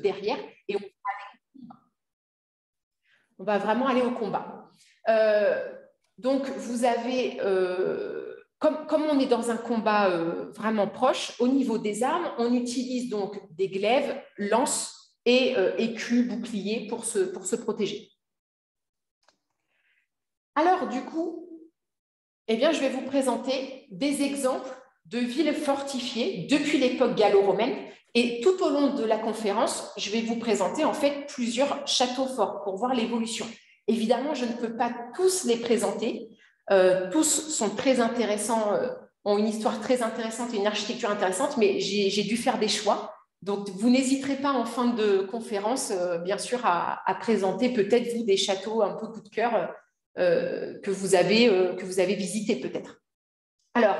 derrière et on va, vraiment aller au combat. Euh, donc, vous avez, euh, comme, comme, on est dans un combat euh, vraiment proche, au niveau des armes, on utilise donc des glaives, lances et écus, boucliers pour se, pour se protéger. Alors, du coup, eh bien, je vais vous présenter des exemples de villes fortifiées depuis l'époque gallo-romaine. Et tout au long de la conférence, je vais vous présenter en fait plusieurs châteaux forts pour voir l'évolution. Évidemment, je ne peux pas tous les présenter. Euh, tous sont très intéressants, euh, ont une histoire très intéressante et une architecture intéressante, mais j'ai dû faire des choix. Donc, vous n'hésiterez pas en fin de conférence, euh, bien sûr, à, à présenter peut-être vous des châteaux un peu coup de cœur que, vous avez, que vous avez visités peut-être. Alors,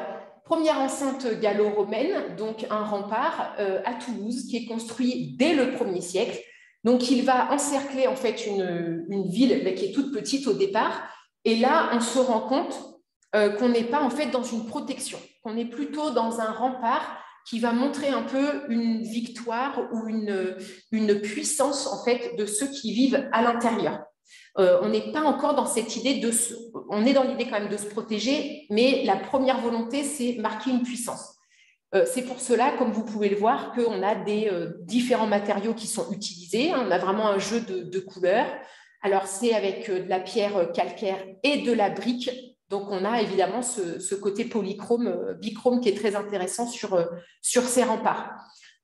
Première enceinte gallo-romaine, donc un rempart euh, à Toulouse qui est construit dès le 1er siècle. Donc il va encercler en fait une, ville qui est toute petite au départ. Et là, on se rend compte euh, qu'on n'est pas en fait dans une protection, qu'on est plutôt dans un rempart qui va montrer un peu une victoire ou une, une puissance en fait de ceux qui vivent à l'intérieur. Euh, on n'est pas encore dans cette idée de se, on est dans l'idée quand même de se protéger, mais la première volonté, c'est marquer une puissance. Euh, c'est pour cela, comme vous pouvez le voir, qu'on a des euh, différents matériaux qui sont utilisés. On a vraiment un jeu de, couleurs. Alors, c'est avec de la pierre calcaire et de la brique. Donc, on a évidemment ce, côté polychrome, bichrome qui est très intéressant sur, sur ces remparts.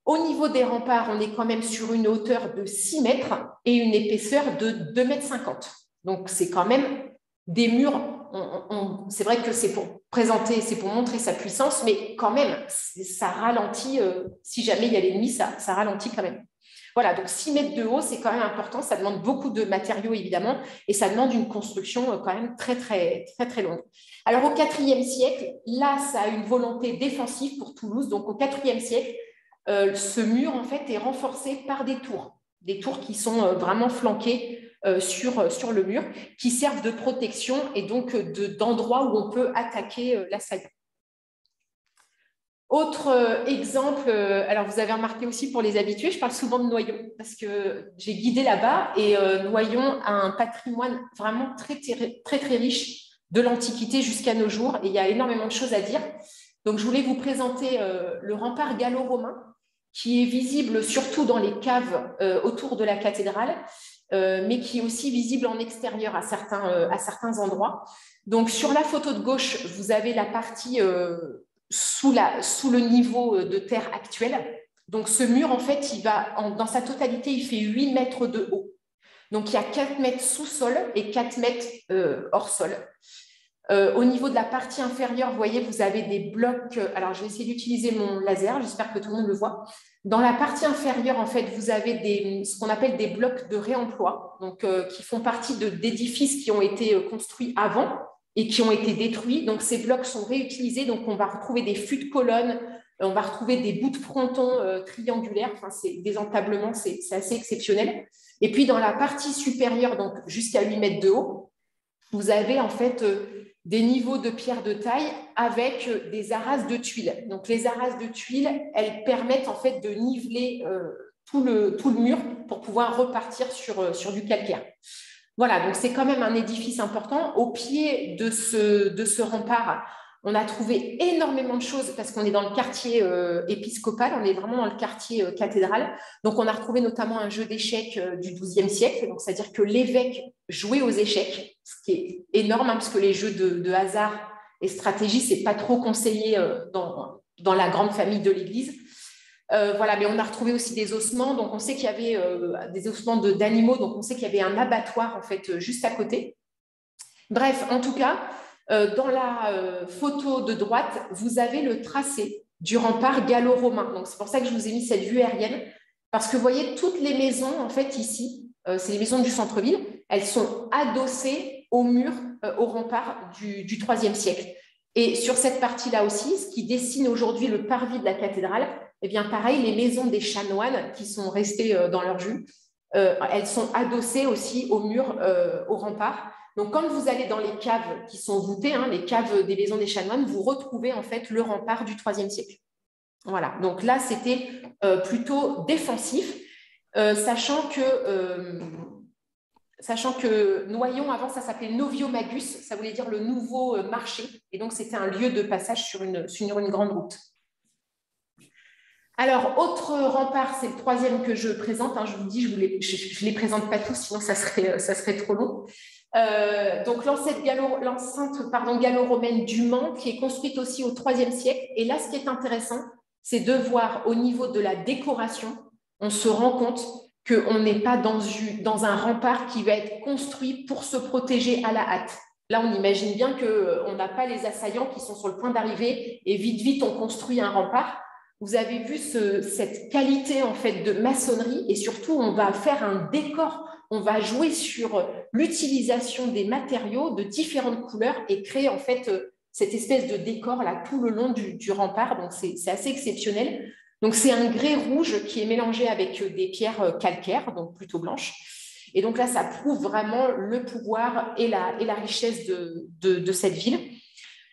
Au niveau des remparts, on est quand même sur une hauteur de 6 mètres et une épaisseur de 2,50 mètres. Donc, c'est quand même des murs. c'est vrai que c'est pour présenter, c'est pour montrer sa puissance, mais quand même, ça ralentit. Euh, si jamais il y a l'ennemi, ça, ça ralentit quand même. Voilà, donc 6 mètres de haut, c'est quand même important. Ça demande beaucoup de matériaux, évidemment, et ça demande une construction euh, quand même très, très, très, très longue. Alors, au IVe siècle, là, ça a une volonté défensive pour Toulouse. Donc, au IVe siècle, euh, ce mur en fait est renforcé par des tours, des tours qui sont euh, vraiment flanquées euh, sur, sur le mur, qui servent de protection et donc d'endroit où on peut attaquer l'assaillant. Autre exemple, alors vous avez remarqué aussi pour les habitués, je parle souvent de Noyon parce que j'ai guidé là-bas et Noyon a un patrimoine vraiment très très très, très riche de l'Antiquité jusqu'à nos jours et il y a énormément de choses à dire. Donc je voulais vous présenter le rempart gallo-romain qui est visible surtout dans les caves euh, autour de la cathédrale, euh, mais qui est aussi visible en extérieur à certains, euh, à certains endroits. Donc sur la photo de gauche, vous avez la partie sous, la, sous le niveau de terre actuel. Donc ce mur, en fait, il va, dans sa totalité, il fait 8 mètres de haut. Donc il y a 4 mètres sous sol et 4 mètres hors sol. Euh, au niveau de la partie inférieure, vous voyez, vous avez des blocs. Euh, alors, je vais essayer d'utiliser mon laser. J'espère que tout le monde le voit. Dans la partie inférieure, en fait, vous avez ce qu'on appelle des blocs de réemploi, donc euh, qui font partie d'édifices qui ont été construits avant et qui ont été détruits. Donc, ces blocs sont réutilisés. Donc, on va retrouver des fûts de colonnes, on va retrouver des bouts de fronton triangulaires. Enfin, c'est des entablements, c'est assez exceptionnel. Et puis, dans la partie supérieure, donc jusqu'à 8 mètres de haut, vous avez en fait des niveaux de pierre de taille avec euh, des arrases de tuiles. Donc les arrases de tuiles, elles permettent en fait de niveler euh, tout, le, mur pour pouvoir repartir sur, euh, sur du calcaire. Voilà, donc c'est quand même un édifice important. Au pied de ce rempart, on a trouvé énormément de choses parce qu'on est dans le quartier euh, épiscopal, on est vraiment dans le quartier euh, cathédral. Donc, on a retrouvé notamment un jeu d'échecs euh, du XIIe siècle. Donc, c'est-à-dire que l'évêque jouait aux échecs, ce qui est énorme, hein, parce que les jeux de, hasard et stratégie, c'est pas trop conseillé dans, dans, la grande famille de l'Église. voilà, mais on a retrouvé aussi des ossements. Donc, on sait qu'il y avait des ossements d'animaux. Donc, on sait qu'il y avait un abattoir en fait juste à côté. Bref, en tout cas, euh, dans la euh, photo de droite, vous avez le tracé du rempart gallo-romain. Donc, c'est pour ça que je vous ai mis cette vue aérienne, parce que vous voyez, toutes les maisons, en fait, ici, euh, c'est les maisons du centre-ville, elles sont adossées au mur, au rempart du, du IIIe siècle. Et sur cette partie-là aussi, ce qui dessine aujourd'hui le parvis de la cathédrale, eh bien, pareil, les maisons des chanoines qui sont restées dans leur jus, elles sont adossées aussi au mur, au rempart. Donc, quand vous allez dans les caves qui sont voûtées, hein, les caves des maisons des chanoines, vous retrouvez en fait le rempart du IIIe siècle. Voilà, donc là, c'était euh, plutôt défensif. sachant que sachant que Noyon, avant, ça s'appelait Noviomagus, ça voulait dire le nouveau marché, et donc c'était un lieu de passage sur une, grande route. Alors, autre rempart, c'est le troisième que je présente. Hein, je vous dis, je ne les présente pas tous, sinon ça serait trop long. Euh, donc, l'enceinte gallo-romaine du Mans, qui est construite aussi au IIIe siècle. Et là, ce qui est intéressant, c'est de voir au niveau de la décoration, on se rend compte qu'on n'est pas dans, un rempart qui va être construit pour se protéger à la hâte. Là, on imagine bien qu'on n'a pas les assaillants qui sont sur le point d'arriver et vite, vite, on construit un rempart vous avez vu cette qualité en fait de maçonnerie et surtout on va faire un décor, on va jouer sur l'utilisation des matériaux de différentes couleurs et créer en fait cette espèce de décor là tout le long du, rempart. C'est assez exceptionnel. C'est un grès rouge qui est mélangé avec des pierres calcaires, donc plutôt blanches. Et donc là, ça prouve vraiment le pouvoir et la, richesse de, cette ville.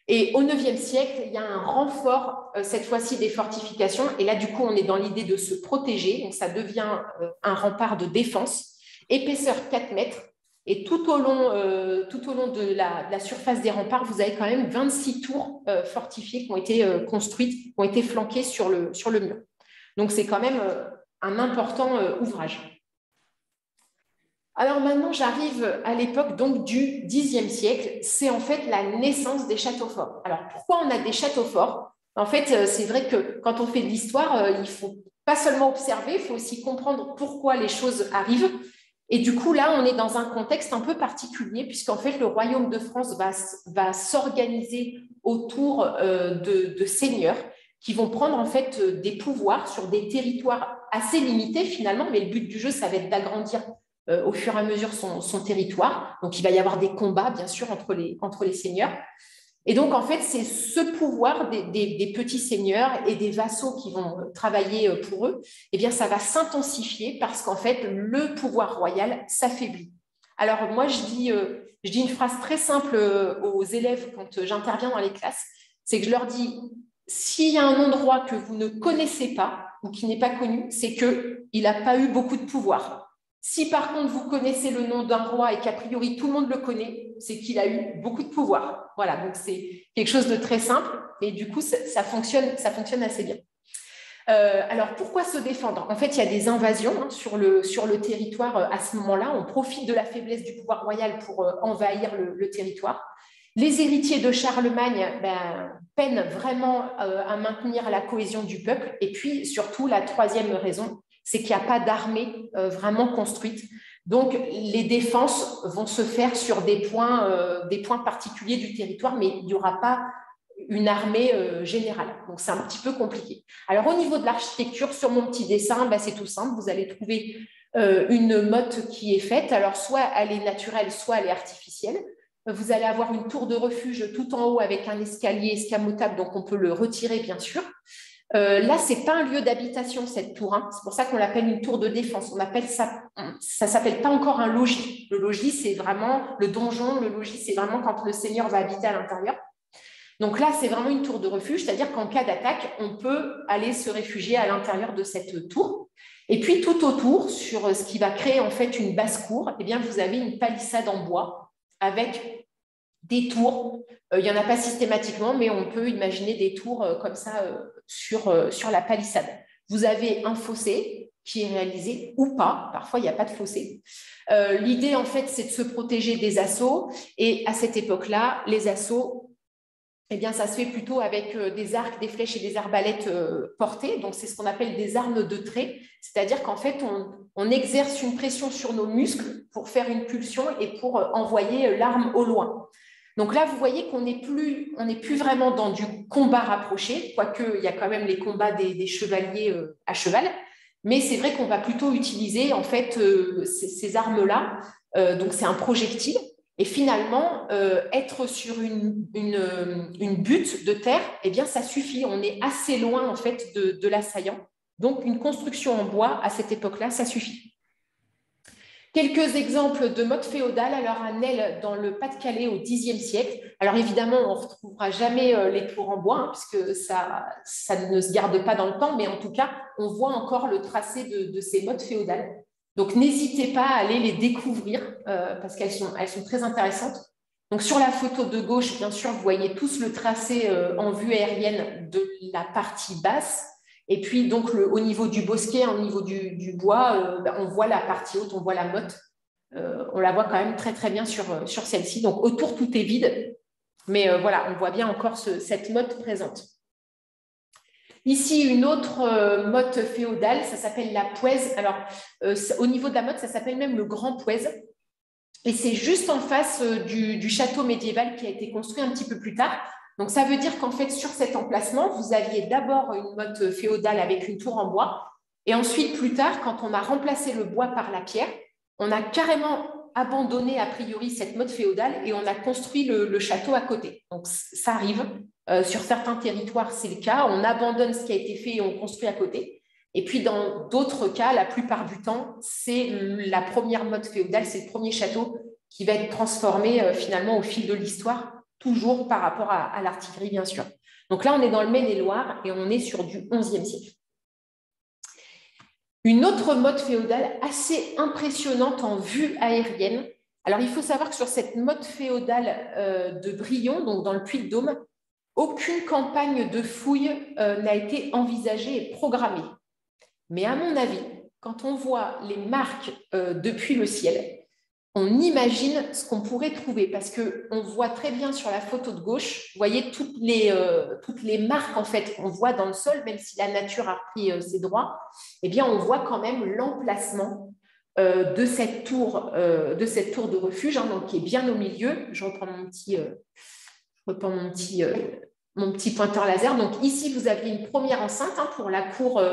Et au IXe siècle, il y a un renfort, euh, cette fois-ci, des fortifications. Et là, du coup, on est dans l'idée de se protéger. Donc, ça devient euh, un rempart de défense, épaisseur 4 mètres. Et tout au long, euh, tout au long de, la, surface des remparts, vous avez quand même 26 tours fortifiées qui ont été construites, qui ont été flanquées sur le, sur le mur. Donc, c'est quand même un important ouvrage. Alors maintenant, j'arrive à l'époque du Xe siècle. C'est en fait la naissance des châteaux forts. Alors pourquoi on a des châteaux forts? En fait, euh, c'est vrai que quand on fait de l'histoire, euh, il faut pas seulement observer, il faut aussi comprendre pourquoi les choses arrivent. Et du coup, là, on est dans un contexte un peu particulier, puisqu'en fait, le royaume de France va, s'organiser autour euh, de, seigneurs qui vont prendre en fait des pouvoirs sur des territoires assez limités finalement, mais le but du jeu, ça va être d'agrandir euh, au fur et à mesure son, territoire. Donc, il va y avoir des combats, bien sûr, entre les seigneurs. Et donc, en fait, c'est ce pouvoir des, petits seigneurs et des vassaux qui vont travailler euh, pour eux, eh bien, ça va s'intensifier parce qu'en fait, le pouvoir royal s'affaiblit. Alors, moi, je dis, euh, je dis une phrase très simple aux élèves quand j'interviens dans les classes, c'est que je leur dis, s'il y a un endroit que vous ne connaissez pas ou qui n'est pas connu, c'est qu'il n'a pas eu beaucoup de pouvoir. Si par contre vous connaissez le nom d'un roi et qu'a priori tout le monde le connaît, c'est qu'il a eu beaucoup de pouvoir. Voilà, donc c'est quelque chose de très simple et du coup ça, fonctionne, ça fonctionne assez bien. Euh, alors pourquoi se défendre? En fait, il y a des invasions hein, sur, le, territoire euh, à ce moment-là. On profite de la faiblesse du pouvoir royal pour euh, envahir le, territoire. Les héritiers de Charlemagne ben, peinent vraiment à maintenir la cohésion du peuple. Et puis surtout, la troisième raison, c'est qu'il n'y a pas d'armée euh, vraiment construite. Donc, les défenses vont se faire sur des points, euh, des points particuliers du territoire, mais il n'y aura pas une armée euh, générale. Donc, c'est un petit peu compliqué. Alors, au niveau de l'architecture, sur mon petit dessin, bah, c'est tout simple. Vous allez trouver une motte qui est faite. Alors, soit elle est naturelle, soit elle est artificielle. Vous allez avoir une tour de refuge tout en haut avec un escalier escamotable, donc on peut le retirer, bien sûr. Euh, là, ce n'est pas un lieu d'habitation, cette tour. Hein. C'est pour ça qu'on l'appelle une tour de défense. On appelle ça, ça s'appelle pas encore un logis. Le logis, c'est vraiment le donjon. Le logis, c'est vraiment quand le seigneur va habiter à l'intérieur. Donc là, c'est vraiment une tour de refuge, c'est-à-dire qu'en cas d'attaque, on peut aller se réfugier à l'intérieur de cette tour. Et puis tout autour, sur ce qui va créer en fait une basse-cour, eh bien, vous avez une palissade en bois avec des tours. Euh, il n'y en a pas systématiquement, mais on peut imaginer des tours euh, comme ça sur, euh, sur la palissade. Vous avez un fossé qui est réalisé ou pas. Parfois, il n'y a pas de fossé. L'idée, en fait, c'est de se protéger des assauts. Et à cette époque-là, les assauts, eh bien, ça se fait plutôt avec des arcs, des flèches et des arbalètes portées. Donc, c'est ce qu'on appelle des armes de trait. C'est-à-dire qu'en fait, on, exerce une pression sur nos muscles pour faire une pulsion et pour envoyer l'arme au loin. Donc là, vous voyez qu'on n'est plus, vraiment dans du combat rapproché, quoique il y a quand même les combats des, chevaliers euh, à cheval. Mais c'est vrai qu'on va plutôt utiliser en fait euh, ces, armes-là. Euh, donc c'est un projectile. Et finalement, être sur une, butte de terre, eh bien, ça suffit. On est assez loin en fait de l'assaillant. Donc une construction en bois à cette époque-là, ça suffit. Quelques exemples de mode féodal. Alors, à Nel, dans le Pas-de-Calais au Xe siècle. Alors, évidemment, on ne retrouvera jamais euh, les tours en bois, hein, puisque ça, ne se garde pas dans le temps, mais en tout cas, on voit encore le tracé de, ces modes féodales. Donc, n'hésitez pas à aller les découvrir, euh, parce qu'elles sont, elles sont très intéressantes. Donc, sur la photo de gauche, bien sûr, vous voyez tous le tracé euh, en vue aérienne de la partie basse. Et puis, donc, au niveau du bosquet, au niveau du, bois, euh, ben, on voit la partie haute, on voit la motte. Euh, on la voit quand même très, très bien sur, euh, sur celle-ci. Donc, autour, tout est vide. Mais voilà, on voit bien encore cette motte présente. Ici, une autre motte féodale, ça s'appelle la poèse. Alors, au niveau de la motte, ça s'appelle même le grand poèse. Et c'est juste en face du, château médiéval qui a été construit un petit peu plus tard. Donc, ça veut dire qu'en fait, sur cet emplacement, vous aviez d'abord une motte féodale avec une tour en bois. Et ensuite, plus tard, quand on a remplacé le bois par la pierre, on a carrément abandonné a priori cette motte féodale et on a construit le, château à côté. Donc, ça arrive. Euh, sur certains territoires, c'est le cas. On abandonne ce qui a été fait et on construit à côté. Et puis, dans d'autres cas, la plupart du temps, c'est la première motte féodale, c'est le premier château qui va être transformé euh, finalement au fil de l'histoire toujours par rapport à, l'artillerie, bien sûr. Donc là, on est dans le Maine-et-Loire et on est sur du XIe siècle. Une autre mode féodale assez impressionnante en vue aérienne. Alors, il faut savoir que sur cette mode féodale euh, de Brion, donc dans le Puy-de-Dôme, aucune campagne de fouille euh, n'a été envisagée et programmée. Mais à mon avis, quand on voit les marques euh, depuis le ciel, on imagine ce qu'on pourrait trouver parce qu'on voit très bien sur la photo de gauche, vous voyez toutes les, euh, marques en fait qu'on voit dans le sol, même si la nature a pris euh, ses droits, eh bien on voit quand même l'emplacement euh, de, cette tour, de cette tour de refuge, hein, donc qui est bien au milieu. Je reprends mon petit, reprends mon petit, mon petit pointeur laser. Donc ici vous aviez une première enceinte hein, pour la cour,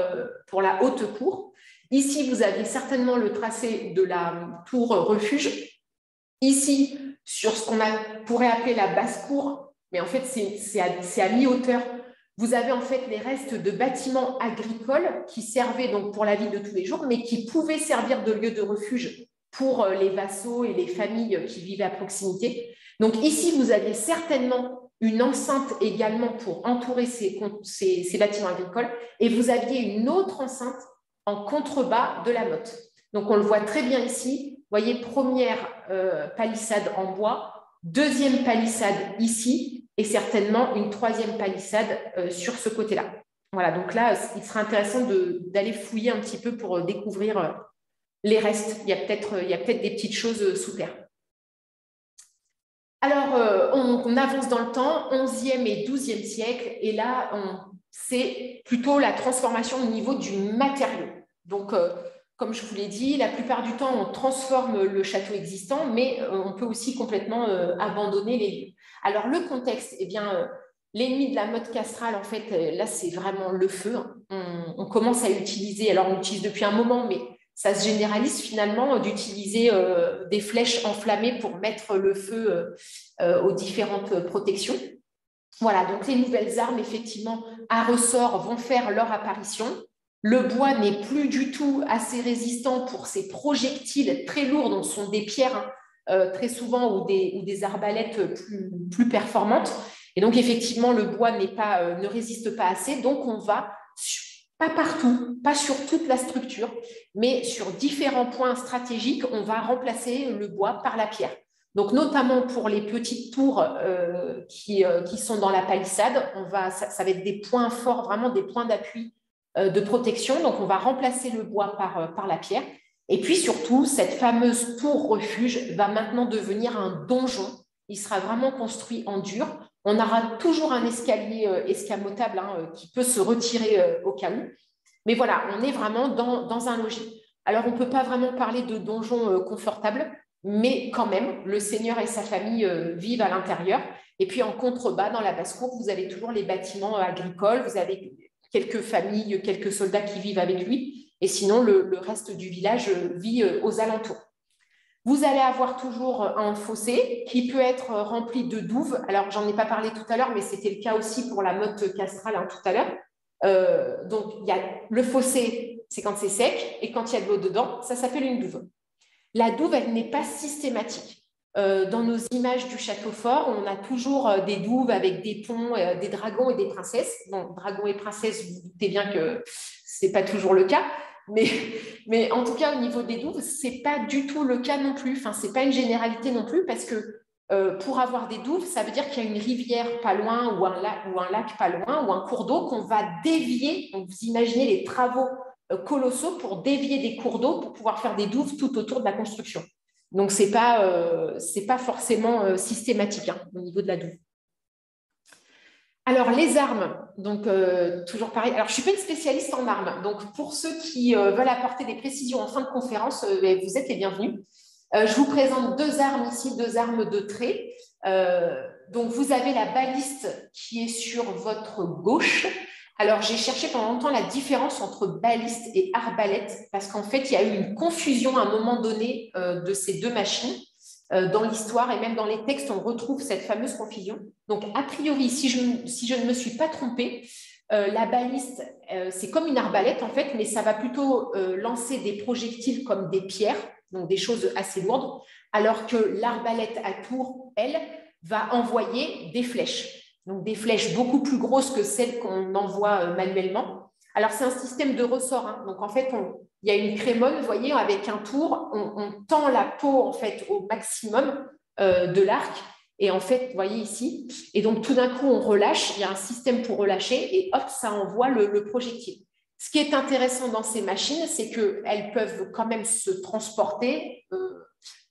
pour la haute cour. Ici, vous avez certainement le tracé de la tour refuge. Ici, sur ce qu'on pourrait appeler la basse-cour, mais en fait, c'est à, mi-hauteur. Vous avez en fait les restes de bâtiments agricoles qui servaient donc pour la vie de tous les jours, mais qui pouvaient servir de lieu de refuge pour euh, les vassaux et les familles qui vivaient à proximité. Donc ici, vous aviez certainement une enceinte également pour entourer ces, ces bâtiments agricoles, et vous aviez une autre enceinte en contrebas de la motte. Donc, on le voit très bien ici. Vous voyez, première euh, palissade en bois, deuxième palissade ici, et certainement une troisième palissade euh, sur ce côté-là. Voilà, donc là, il sera intéressant d'aller fouiller un petit peu pour euh, découvrir les restes. Il y a peut-être peut des petites choses sous terre. Alors, on, on, avance dans le temps, 11e et 12e siècle, et là, c'est plutôt la transformation au niveau du matériau. Donc, euh, comme je vous l'ai dit, la plupart du temps, on transforme le château existant, mais euh, on peut aussi complètement euh, abandonner les lieux. Alors, le contexte, eh bien, l'ennemi de la mode castrale, en fait, là, c'est vraiment le feu. On, on, commence à utiliser, alors on l'utilise depuis un moment, mais ça se généralise finalement d'utiliser des flèches enflammées pour mettre le feu aux différentes protections. Voilà, donc les nouvelles armes, effectivement, à ressort vont faire leur apparition. Le bois n'est plus du tout assez résistant pour ces projectiles très lourds, dont sont des pierres hein, euh, très souvent ou des, arbalètes plus, performantes. Et donc, effectivement, le bois pas, euh, ne résiste pas assez. Donc, on va, pas partout, pas sur toute la structure, mais sur différents points stratégiques, on va remplacer le bois par la pierre. Donc, notamment pour les petites tours euh, qui, sont dans la palissade, on va, ça, va être des points forts, vraiment des points d'appui euh, de protection. Donc, on va remplacer le bois par, euh, la pierre. Et puis surtout, cette fameuse tour refuge va maintenant devenir un donjon. Il sera vraiment construit en dur. On aura toujours un escalier euh, escamotable hein, qui peut se retirer au cas où. Mais voilà, on est vraiment dans, dans un logis. Alors, on ne peut pas vraiment parler de donjon confortable, mais quand même, le seigneur et sa famille vivent à l'intérieur. Et puis en contrebas, dans la basse-cour, vous avez toujours les bâtiments agricoles, vous avez quelques familles, quelques soldats qui vivent avec lui, et sinon le, reste du village vit euh, aux alentours. Vous allez avoir toujours un fossé qui peut être rempli de douves. Alors, j'en ai pas parlé tout à l'heure, mais c'était le cas aussi pour la motte castrale hein, tout à l'heure. Euh, donc, il y a le fossé, c'est quand c'est sec, et quand il y a de l'eau dedans, ça s'appelle une douve. La douve, elle n'est pas systématique. dans nos images du château fort, on a toujours des douves avec des ponts, des dragons et des princesses. Bon, dragons et princesses, vous, vous doutez bien que ce n'est pas toujours le cas. Mais, mais en tout cas, au niveau des douves, ce n'est pas du tout le cas non plus. Enfin, ce n'est pas une généralité non plus parce que euh, pour avoir des douves, ça veut dire qu'il y a une rivière pas loin ou un lac, ou un lac pas loin ou un cours d'eau qu'on va dévier. Donc, vous imaginez les travaux euh, colossaux pour dévier des cours d'eau pour pouvoir faire des douves tout autour de la construction. Donc, ce n'est pas, euh, pas forcément systématique hein, au niveau de la douve. Alors, les armes, donc toujours pareil. Alors, je ne suis pas une spécialiste en armes, donc pour ceux qui veulent apporter des précisions en fin de conférence, ben, vous êtes les bienvenus. Euh, je vous présente deux armes ici, deux armes de trait. Euh, donc, vous avez la baliste qui est sur votre gauche. Alors, j'ai cherché pendant longtemps la différence entre baliste et arbalète parce qu'en fait, il y a eu une confusion à un moment donné euh, de ces deux machines. dans l'histoire et même dans les textes, on retrouve cette fameuse confusion. Donc, a priori, si je, si je ne me suis pas trompée, la baliste, c'est comme une arbalète en fait, mais ça va plutôt lancer des projectiles comme des pierres donc des choses assez lourdes, alors que l'arbalète à tour, elle, va envoyer des flèches, donc des flèches beaucoup plus grosses que celles qu'on envoie euh, manuellement. Alors c'est un système de ressort, hein. donc en fait il y a une crémone, vous voyez, avec un tour, on, tend la peau en fait au maximum euh, de l'arc, et en fait, vous voyez ici, et donc tout d'un coup on relâche, il y a un système pour relâcher, et hop, ça envoie le projectile. Ce qui est intéressant dans ces machines, c'est qu'elles peuvent quand même se transporter, euh,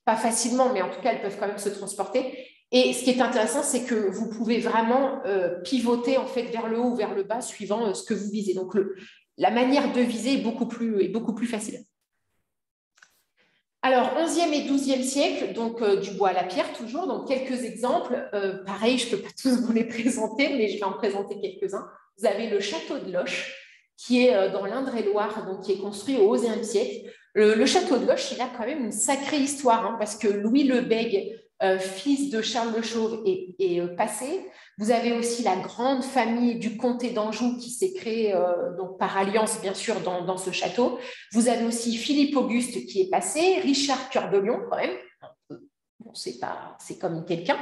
pas facilement, mais en tout cas, elles peuvent quand même se transporter. Et ce qui est intéressant, c'est que vous pouvez vraiment euh, pivoter en fait vers le haut ou vers le bas suivant euh, ce que vous visez. Donc, la manière de viser est beaucoup plus, facile. Alors, 11e et 12e siècle, donc du bois à la pierre toujours. Donc, quelques exemples. pareil, je ne peux pas tous vous les présenter, mais je vais en présenter quelques-uns. Vous avez le château de Loche, qui est euh, dans l'Indre-et-Loire, donc qui est construit au XIe siècle. Le, château de Loche, il a quand même une sacrée histoire, hein, parce que Louis le Bègue, euh, fils de Charles le Chauve, est, euh, passé. Vous avez aussi la grande famille du comté d'Anjou qui s'est créée donc par alliance, bien sûr, dans, dans, ce château. Vous avez aussi Philippe Auguste qui est passé, Richard Cœur de Lion, quand même, Bon, c'est pas, c'est comme quelqu'un.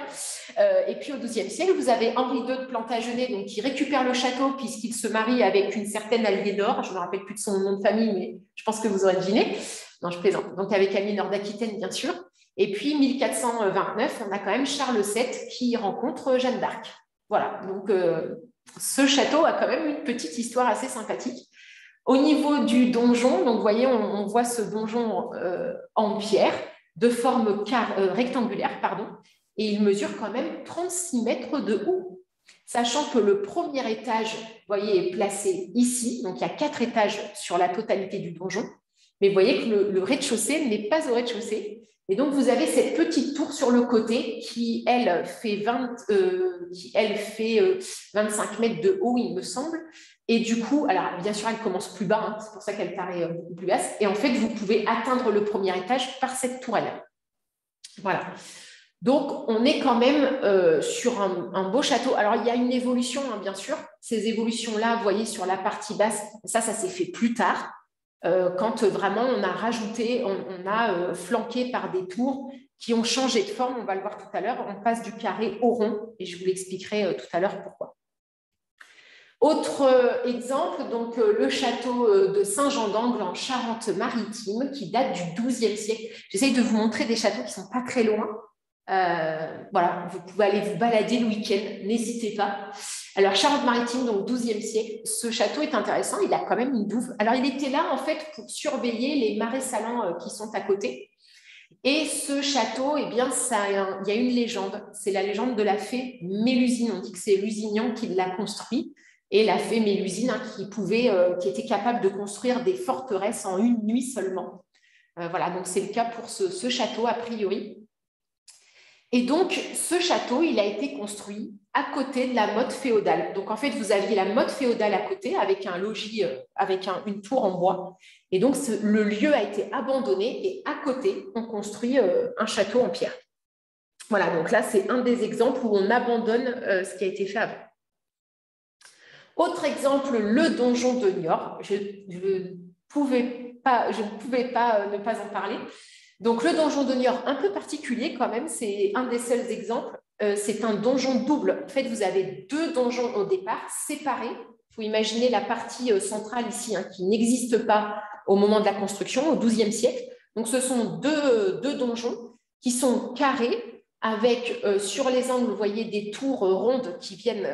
Euh, et puis au XIIe siècle, vous avez Henri II de Plantagenet, donc qui récupère le château puisqu'il se marie avec une certaine Aliénor. Je ne me rappelle plus de son nom de famille, mais je pense que vous aurez deviné. Non, je plaisante. Donc avec Aliénor d'Aquitaine, bien sûr. Et puis 1429, on a quand même Charles VII qui rencontre Jeanne d'Arc. Voilà. Donc euh, ce château a quand même une petite histoire assez sympathique. Au niveau du donjon, donc vous voyez, on, voit ce donjon euh, en pierre de forme euh, rectangulaire, pardon, et il mesure quand même 36 mètres de haut. Sachant que le premier étage, vous voyez, est placé ici, donc il y a quatre étages sur la totalité du donjon, mais vous voyez que le, rez-de-chaussée n'est pas au rez-de-chaussée, et donc vous avez cette petite tour sur le côté qui, elle, fait, 20, euh, 25 euh, mètres de haut, il me semble, et du coup, alors bien sûr, elle commence plus bas, hein, c'est pour ça qu'elle paraît euh, beaucoup plus basse. Et en fait, vous pouvez atteindre le premier étage par cette tourelle. Voilà. Donc, on est quand même sur un, beau château. Alors, il y a une évolution, hein, bien sûr. Ces évolutions-là, vous voyez, sur la partie basse, ça, ça s'est fait plus tard, quand vraiment on a rajouté, on, a flanqué par des tours qui ont changé de forme. On va le voir tout à l'heure. On passe du carré au rond, et je vous l'expliquerai tout à l'heure pourquoi. Autre euh, exemple, donc euh, le château euh, de Saint-Jean d'Angle en Charente-Maritime, qui date du XIIe siècle. J'essaye de vous montrer des châteaux qui ne sont pas très loin. voilà, vous pouvez aller vous balader le week-end, n'hésitez pas. Alors, Charente-Maritime, donc XIIe siècle, ce château est intéressant, il a quand même une douve. Alors, il était là, en fait, pour surveiller les marais salants qui sont à côté. Et ce château, eh bien, il y a une légende. C'est la légende de la fée Mélusine. On dit que c'est Lusignan qui l'a construit et la fée Mélusine hein, qui, pouvait, euh, qui était capable de construire des forteresses en une nuit seulement. Euh, voilà, donc c'est le cas pour ce, château a priori. Et donc, ce château, il a été construit à côté de la motte féodale. Donc, en fait, vous aviez la motte féodale à côté avec un logis, euh, avec une tour en bois. Et donc, le lieu a été abandonné et à côté, on construit un château en pierre. Voilà, donc là, c'est un des exemples où on abandonne ce qui a été fait avant. Autre exemple, le donjon de Niort. Je, ne pouvais pas, euh, ne pas en parler. Donc le donjon de Niort, un peu particulier quand même, c'est un des seuls exemples. Euh, c'est un donjon double. En fait, vous avez deux donjons au départ, séparés. Il faut imaginer la partie euh, centrale ici, hein, qui n'existe pas au moment de la construction, au XIIe siècle. Donc ce sont deux, deux donjons qui sont carrés, avec sur les angles, vous voyez, des tours rondes qui viennent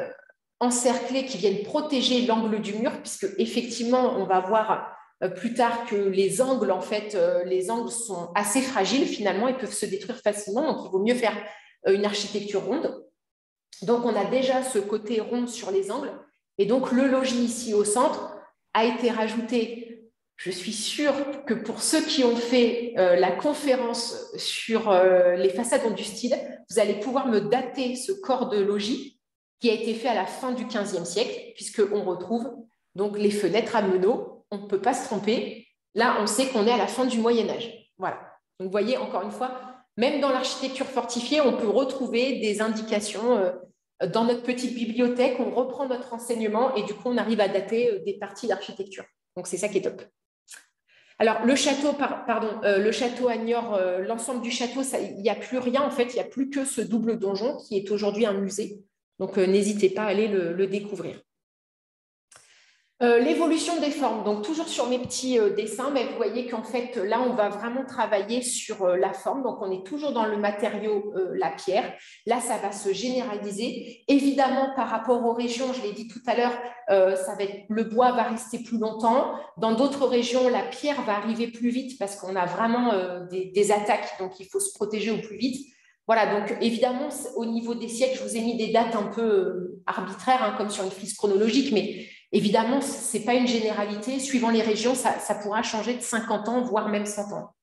encerclés, qui viennent protéger l'angle du mur, puisque effectivement, on va voir euh, plus tard que les angles, en fait, euh, les angles sont assez fragiles finalement et peuvent se détruire facilement. Donc, il vaut mieux faire euh, une architecture ronde. Donc, on a déjà ce côté rond sur les angles. Et donc, le logis ici au centre a été rajouté. Je suis sûre que pour ceux qui ont fait la conférence sur les façades du style, vous allez pouvoir me dater ce corps de logis qui a été fait à la fin du XVe siècle, puisqu'on retrouve donc les fenêtres à meneaux on ne peut pas se tromper. Là, on sait qu'on est à la fin du Moyen Âge. Voilà. Donc, vous voyez, encore une fois, même dans l'architecture fortifiée, on peut retrouver des indications euh, dans notre petite bibliothèque. On reprend notre enseignement et du coup, on arrive à dater euh, des parties d'architecture. Donc, c'est ça qui est top. Alors, le château, pardon, euh, le château à l'ensemble du château, il n'y a plus rien. En fait, il n'y a plus que ce double donjon qui est aujourd'hui un musée. Donc, n'hésitez pas à aller le découvrir. Euh, l'évolution des formes, donc toujours sur mes petits euh, dessins, mais vous voyez qu'en fait, là, on va vraiment travailler sur euh, la forme. Donc, on est toujours dans le matériau, la pierre. Là, ça va se généraliser. Évidemment, par rapport aux régions, je l'ai dit tout à l'heure, ça va le bois va rester plus longtemps. Dans d'autres régions, la pierre va arriver plus vite parce qu'on a vraiment des, attaques, donc il faut se protéger au plus vite. Voilà, donc évidemment, au niveau des siècles, je vous ai mis des dates un peu arbitraires, hein, comme sur une frise chronologique, mais Évidemment, ce n'est pas une généralité. Suivant les régions, ça, pourra changer de 50 ans, voire même 100 ans.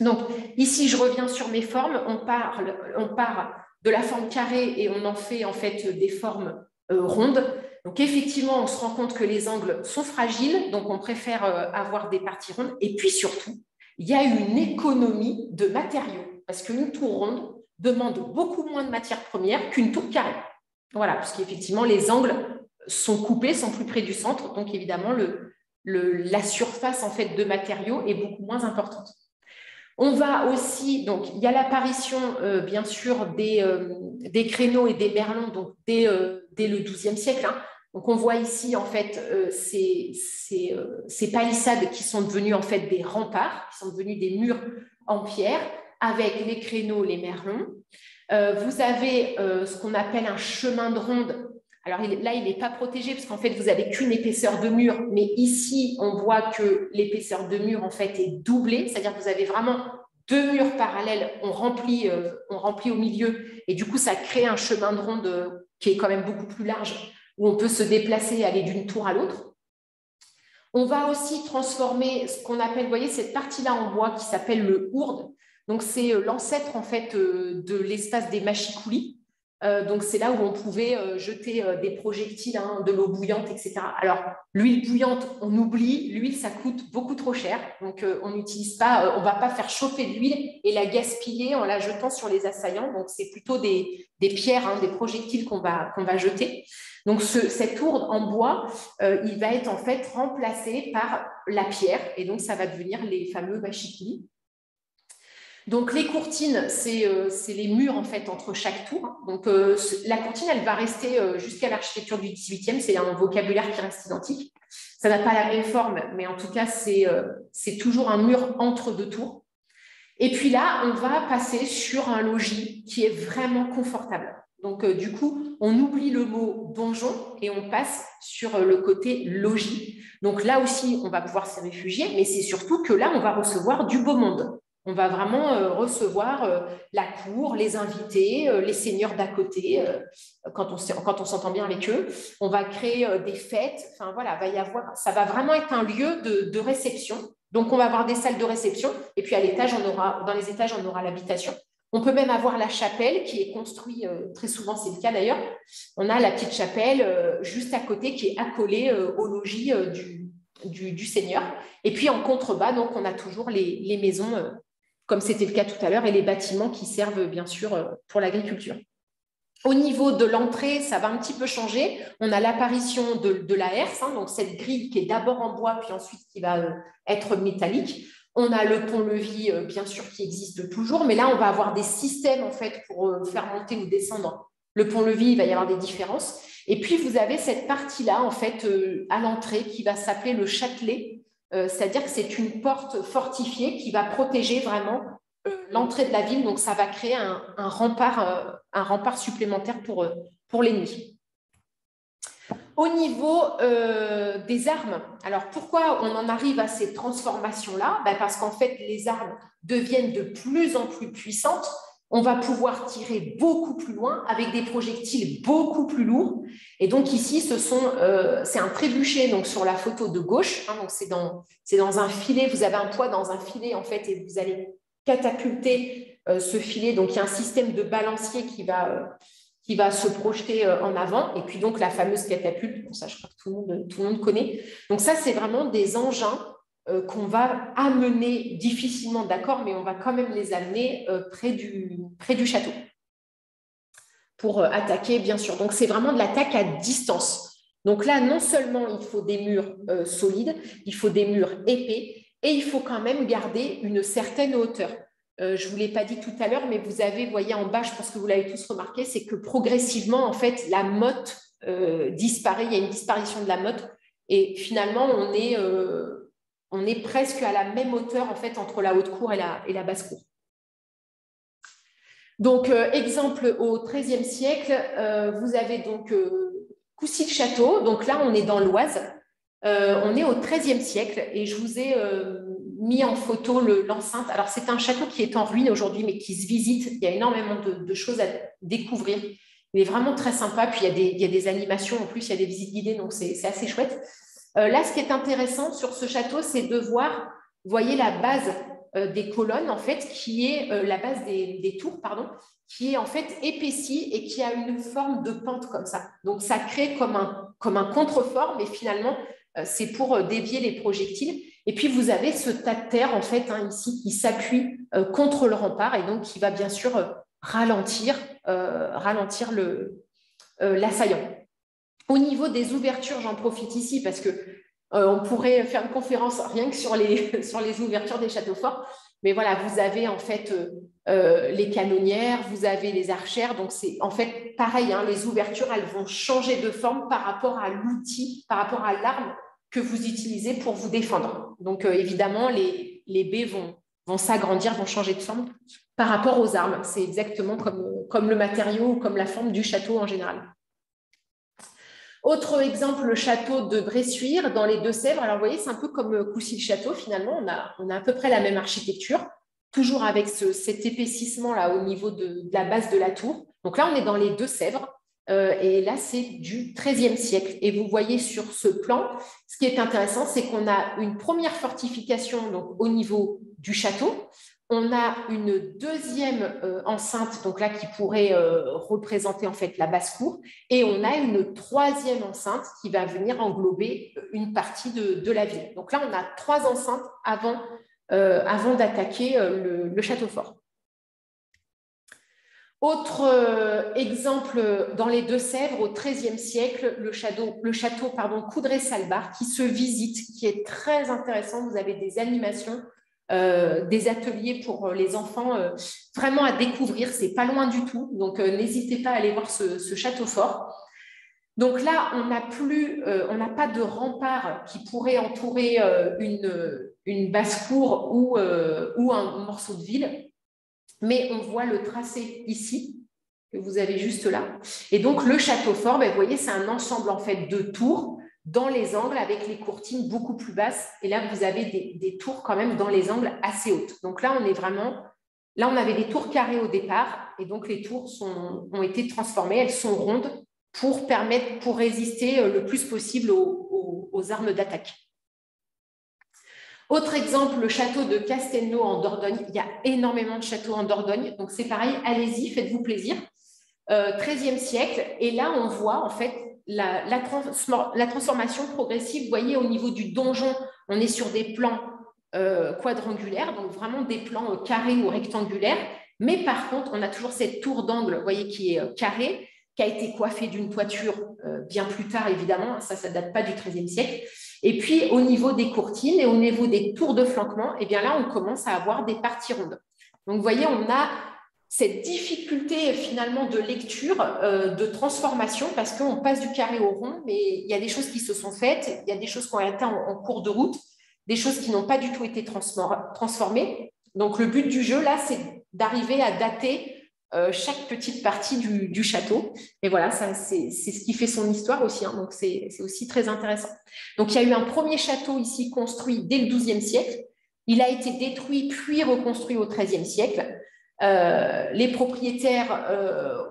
Donc, ici, je reviens sur mes formes. On, parle, on part de la forme carrée et on en fait en fait des formes euh, rondes. Donc, effectivement, on se rend compte que les angles sont fragiles, donc on préfère euh, avoir des parties rondes. Et puis surtout, il y a une économie de matériaux, parce qu'une tour ronde demande beaucoup moins de matières premières qu'une tour carrée. Voilà, parce qu'effectivement, les angles sont coupés, sont plus près du centre. Donc, évidemment, le, la surface en fait de matériaux est beaucoup moins importante. On va aussi, donc il y a l'apparition euh, bien sûr des, euh, des, créneaux et des merlons donc dès, euh, dès le XIIe siècle. Hein. Donc on voit ici en fait ces, ces, ces, palissades qui sont devenues en fait des remparts, qui sont devenus des murs en pierre avec les créneaux, les merlons. vous avez ce qu'on appelle un chemin de ronde alors là, il n'est pas protégé parce qu'en fait, vous n'avez qu'une épaisseur de mur, mais ici, on voit que l'épaisseur de mur, en fait, est doublée, c'est-à-dire que vous avez vraiment deux murs parallèles, on remplit, euh, on remplit au milieu, et du coup, ça crée un chemin de ronde euh, qui est quand même beaucoup plus large, où on peut se déplacer et aller d'une tour à l'autre. On va aussi transformer ce qu'on appelle, vous voyez, cette partie-là en bois qui s'appelle le hourde. Donc, c'est euh, l'ancêtre, en fait, de l'espace des machicoulis. Euh, donc, c'est là où on pouvait euh, jeter euh, des projectiles, hein, de l'eau bouillante, etc. Alors, l'huile bouillante, on oublie. L'huile, ça coûte beaucoup trop cher. Donc, on n'utilise pas, on ne va pas faire chauffer de l'huile et la gaspiller en la jetant sur les assaillants. Donc, c'est plutôt des, pierres, hein, des projectiles qu'on va, jeter. Donc, ce, cette tour en bois, il va être en fait remplacé par la pierre. Et donc, ça va devenir les fameux bachikis. Donc les courtines, euh, c'est les murs en fait entre chaque tour. Donc euh, la courtine, elle va rester euh, jusqu'à l'architecture du 18e, c'est un vocabulaire qui reste identique. Ça n'a pas la même forme, mais en tout cas, c'est toujours un mur entre deux tours. Et puis là, on va passer sur un logis qui est vraiment confortable. Donc, du coup, on oublie le mot donjon et on passe sur le côté logis. Donc là aussi, on va pouvoir s'y réfugier, mais c'est surtout que là, on va recevoir du beau monde. On va vraiment euh, recevoir euh, la cour, les invités, euh, les seigneurs d'à côté, quand on, s'entend bien avec eux. On va créer des fêtes. Enfin voilà, va y avoir, ça va vraiment être un lieu de, réception. Donc on va avoir des salles de réception et puis à l'étage, on aura, dans les étages, on aura l'habitation. On peut même avoir la chapelle qui est construite, très souvent c'est le cas d'ailleurs. On a la petite chapelle juste à côté qui est accolée au logis du, seigneur. Et puis en contrebas, donc on a toujours les maisons comme c'était le cas tout à l'heure, et les bâtiments qui servent bien sûr euh, pour l'agriculture. Au niveau de l'entrée, ça va un petit peu changer. On a l'apparition de, la herse, hein, donc cette grille qui est d'abord en bois, puis ensuite qui va euh, être métallique. On a le pont-levis, bien sûr, qui existe toujours, mais là, on va avoir des systèmes, en fait, pour faire monter ou descendre le pont-levis, il va y avoir des différences. Et puis, vous avez cette partie-là, en fait, à l'entrée, qui va s'appeler le Châtelet, c'est-à-dire que c'est une porte fortifiée qui va protéger vraiment l'entrée de la ville. Donc, ça va créer un, rempart, un rempart supplémentaire pour, pour l'ennemi. Au niveau euh, des armes, alors pourquoi on en arrive à ces transformations-là? Ben, Parce qu'en fait, les armes deviennent de plus en plus puissantes. On va pouvoir tirer beaucoup plus loin avec des projectiles beaucoup plus lourds. Et donc ici, euh, c'est un trébuchet donc sur la photo de gauche. Hein, donc c'est dans, dans un filet. Vous avez un poids dans un filet en fait, et vous allez catapulter euh, ce filet. Donc il y a un système de balancier qui va qui va se projeter euh, en avant, et puis donc la fameuse catapulte, ça je crois que tout le monde, tout le monde connaît. Donc ça, c'est vraiment des engins euh, qu'on va amener difficilement, d'accord, mais on va quand même les amener euh, près, du, château pour attaquer, bien sûr. Donc c'est vraiment de l'attaque à distance. Donc là, non seulement il faut des murs solides, il faut des murs épais, et il faut quand même garder une certaine hauteur. Euh, je ne vous l'ai pas dit tout à l'heure, mais vous avez, voyez en bas, je pense que vous l'avez tous remarqué, c'est que progressivement, en fait, la motte euh, disparaît, il y a une disparition de la motte, et finalement, on est, euh, on est presque à la même hauteur, en fait, entre la haute cour et la, basse cour. Donc, exemple au XIIIe siècle, vous avez donc Coucy-le-Château, donc là, on est dans l'Oise, on est au XIIIe siècle, et je vous ai mis en photo l'enceinte. Alors, c'est un château qui est en ruine aujourd'hui, mais qui se visite. Il y a énormément de, choses à découvrir. Il est vraiment très sympa. Puis, il y, a des, il y a des animations en plus, il y a des visites guidées, donc c'est assez chouette. Euh, là, ce qui est intéressant sur ce château, c'est de voir, vous voyez la base euh, des colonnes, en fait, qui est euh, la base des, tours, pardon, qui est en fait épaissie et qui a une forme de pente comme ça. Donc, ça crée comme un, comme un contrefort, mais finalement, c'est pour dévier les projectiles. Et puis, vous avez ce tas de terre, en fait, hein, ici, qui s'appuie contre le rempart et donc qui va bien sûr ralentir, ralentir l'assaillant. Au niveau des ouvertures, j'en profite ici parce que on pourrait faire une conférence rien que sur les, ouvertures des châteaux forts. Mais voilà, vous avez en fait les canonnières, vous avez les archères. Donc, c'est en fait pareil, hein, les ouvertures, elles vont changer de forme par rapport à l'outil, par rapport à l'arme que vous utilisez pour vous défendre. Donc, euh, évidemment, les, baies vont, vont s'agrandir, vont changer de forme par rapport aux armes. C'est exactement comme, comme le matériau ou comme la forme du château en général. Autre exemple, le château de Bressuire dans les Deux-Sèvres. Alors, vous voyez, c'est un peu comme Coucy-le-Château, finalement. On a, on a à peu près la même architecture, toujours avec cet épaississement-là au niveau de, de, la base de la tour. Donc là, on est dans les Deux-Sèvres. Euh, et là, c'est du XIIIe siècle. Et vous voyez sur ce plan, ce qui est intéressant, c'est qu'on a une première fortification donc, au niveau du château. On a une deuxième euh, enceinte, donc là, qui pourrait euh, représenter en fait la basse-cour. Et on a une troisième enceinte qui va venir englober une partie de, la ville. Donc là, on a trois enceintes avant, d'attaquer le château fort. Autre euh, exemple, dans les Deux-Sèvres, au XIIIe siècle, le château, le château Coudray-Salbar, qui se visite, qui est très intéressant. Vous avez des animations, euh, des ateliers pour les enfants, euh, vraiment à découvrir. C'est pas loin du tout, donc n'hésitez pas à aller voir ce, château fort. Donc là, on n'a plus, on n'a pas de rempart qui pourrait entourer une, basse-cour ou, ou un morceau de ville mais on voit le tracé ici, que vous avez juste là. Et donc, le château fort, ben, vous voyez, c'est un ensemble en fait de tours dans les angles avec les courtines beaucoup plus basses. Et là, vous avez des, tours quand même dans les angles assez hautes. Donc là, on est vraiment... Là, on avait des tours carrées au départ, et donc les tours ont été transformées. Elles sont rondes pour permettre, pour résister euh, le plus possible aux armes d'attaque. Autre exemple, le château de Castelnau en Dordogne. Il y a énormément de châteaux en Dordogne, donc c'est pareil, allez-y, faites-vous plaisir. Euh, 13e siècle, et là on voit en fait la, transformation progressive. Vous voyez, au niveau du donjon, on est sur des plans euh, quadrangulaires, donc vraiment des plans euh, carrés ou rectangulaires. Mais par contre, on a toujours cette tour d'angle, vous voyez, qui est euh, carrée, qui a été coiffée d'une toiture bien plus tard, évidemment. Ça, ça ne date pas du XIIIe siècle. Et puis, au niveau des courtines et au niveau des tours de flanquement, eh bien là, on commence à avoir des parties rondes. Donc, vous voyez, on a cette difficulté finalement de lecture, euh, de transformation, parce qu'on passe du carré au rond, mais il y a des choses qui se sont faites, il y a des choses qui ont été en, cours de route, des choses qui n'ont pas du tout été transformées. Donc le but du jeu, là, c'est d'arriver à dater euh, chaque petite partie du, château. Et voilà, c'est ce qui fait son histoire aussi, hein. donc c'est aussi très intéressant. Donc il y a eu un premier château ici construit dès le XIIe siècle. Il a été détruit puis reconstruit au XIIIe siècle. Euh, les propriétaires, euh,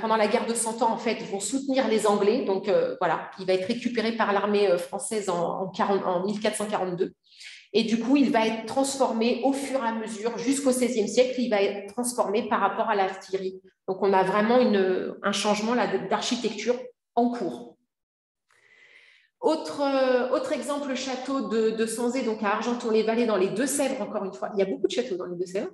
pendant la guerre de Cent Ans, en fait, vont soutenir les Anglais. Donc, euh, voilà, il va être récupéré par l'armée française en, en, 1442. Et du coup, il va être transformé au fur et à mesure, jusqu'au XVIe siècle, il va être transformé par rapport à l'artillerie. Donc, on a vraiment un changement d'architecture en cours. Autre, euh, autre exemple, le château de, de Sanzé, donc à Argenton-les-Vallées, dans les Deux-Sèvres, encore une fois. Il y a beaucoup de châteaux dans les Deux-Sèvres.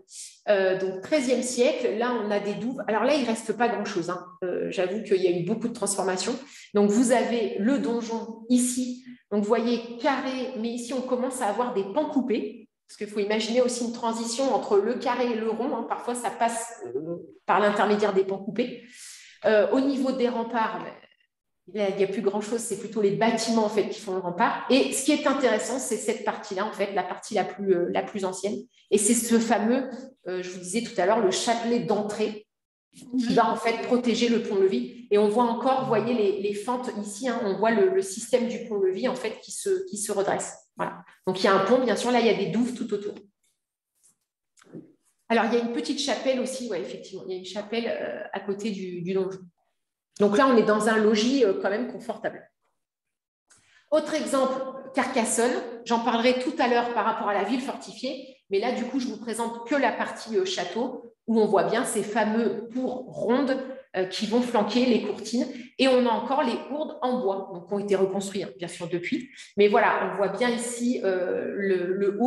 Euh, donc, 13e siècle, là, on a des douves. Alors là, il ne reste pas grand-chose. Hein. Euh, j'avoue qu'il y a eu beaucoup de transformations. Donc, vous avez le donjon ici. Donc, vous voyez carré, mais ici, on commence à avoir des pans coupés. Parce qu'il faut imaginer aussi une transition entre le carré et le rond. Hein. Parfois, ça passe par l'intermédiaire des pans coupés. au niveau des remparts, il n'y a plus grand-chose, c'est plutôt les bâtiments en fait qui font le rempart. Et ce qui est intéressant, c'est cette partie-là, en fait, la partie la plus, euh, la plus ancienne. Et c'est ce fameux, euh, je vous disais tout à l'heure, le châtelet d'entrée qui va en fait protéger le pont-levis. Et on voit encore, vous voyez les, fentes ici, hein, on voit le, système du pont-levis en fait qui se, qui se redresse. Voilà. Donc il y a un pont, bien sûr, là il y a des douves tout autour. Alors il y a une petite chapelle aussi, effectivement, il y a une chapelle euh, à côté du donjon. Donc là, on est dans un logis euh, quand même confortable. Autre exemple, Carcassonne. J'en parlerai tout à l'heure par rapport à la ville fortifiée, mais là, du coup, je vous présente que la partie euh, château où on voit bien ces fameux tours rondes euh, qui vont flanquer les courtines. Et on a encore les hourdes en bois, qui ont été reconstruits, hein, bien sûr, depuis. Mais voilà, on voit bien ici le, le,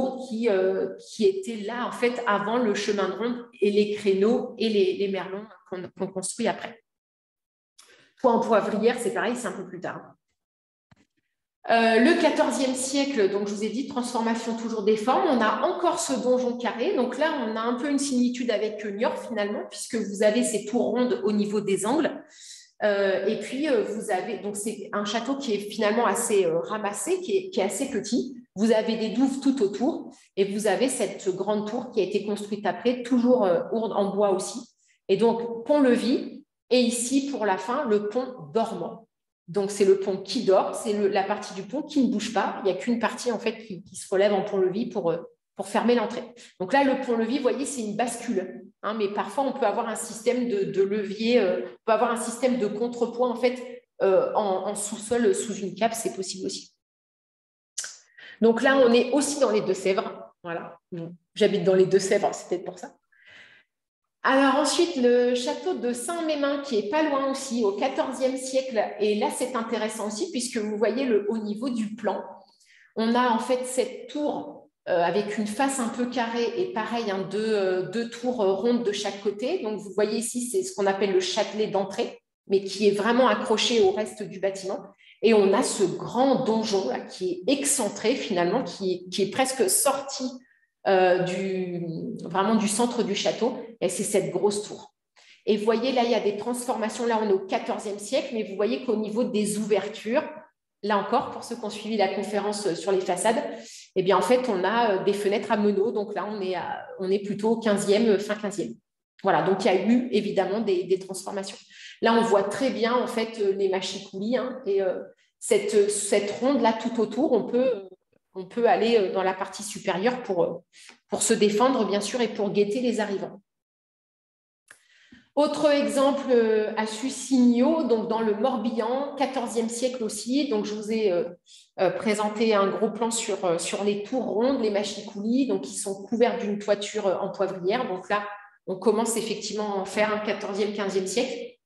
qui était là, en fait, avant le chemin de ronde et les créneaux et les, merlons qu'on construit après en poivrière, c'est pareil, c'est un peu plus tard. Euh, le XIVe siècle, donc je vous ai dit, transformation toujours des formes. On a encore ce donjon carré. Donc là, on a un peu une similitude avec Niort finalement, puisque vous avez ces tours rondes au niveau des angles. Euh, et puis, euh, vous avez, donc c'est un château qui est finalement assez ramassé, qui est, qui est, assez petit. Vous avez des douves tout autour et vous avez cette grande tour qui a été construite après, toujours en bois aussi. Et donc, pont-levis, et ici, pour la fin, le pont dormant. Donc, c'est le pont qui dort, c'est la partie du pont qui ne bouge pas. Il n'y a qu'une partie en fait qui, se relève en pont-levis pour, euh, pour fermer l'entrée. Donc là, le pont-levis, vous voyez, c'est une bascule. Hein, mais parfois, on peut avoir un système de, levier, euh, on peut avoir un système de contrepoids en fait euh, en, sous-sol, sous une cape, c'est possible aussi. Donc là, on est aussi dans les Deux-Sèvres. Voilà. J'habite dans les Deux-Sèvres, c'est peut-être pour ça. Alors ensuite, le château de Saint-Mémin, qui est pas loin aussi, au XIVe siècle. Et là, c'est intéressant aussi, puisque vous voyez le haut niveau du plan. On a en fait cette tour euh, avec une face un peu carrée et pareil, hein, euh, deux, tours rondes de chaque côté. Donc vous voyez ici, c'est ce qu'on appelle le châtelet d'entrée, mais qui est vraiment accroché au reste du bâtiment. Et on a ce grand donjon qui est excentré finalement, qui est presque sorti euh, du, vraiment du centre du château, et c'est cette grosse tour. Et vous voyez, là, il y a des transformations. Là, on est au XIVe siècle, mais vous voyez qu'au niveau des ouvertures, là encore, pour ceux qui ont suivi la conférence sur les façades, eh bien, en fait, on a euh, des fenêtres à meneaux. Donc là, on est, on est plutôt au 15e, fin 15e. Voilà, donc il y a eu évidemment des, transformations. Là, on voit très bien, en fait, les machicoulis. Hein, et euh, cette, cette ronde-là tout autour, on peut on peut aller euh, dans la partie supérieure pour, euh, pour se défendre, bien sûr, et pour guetter les arrivants. Autre exemple euh, à donc dans le Morbihan, 14e siècle aussi. Donc, je vous ai présenté un gros plan sur, sur les tours rondes, les machicoulis, donc qui sont couverts d'une toiture en poivrière. Donc là, on commence effectivement à en faire un 14e, 15e siècle.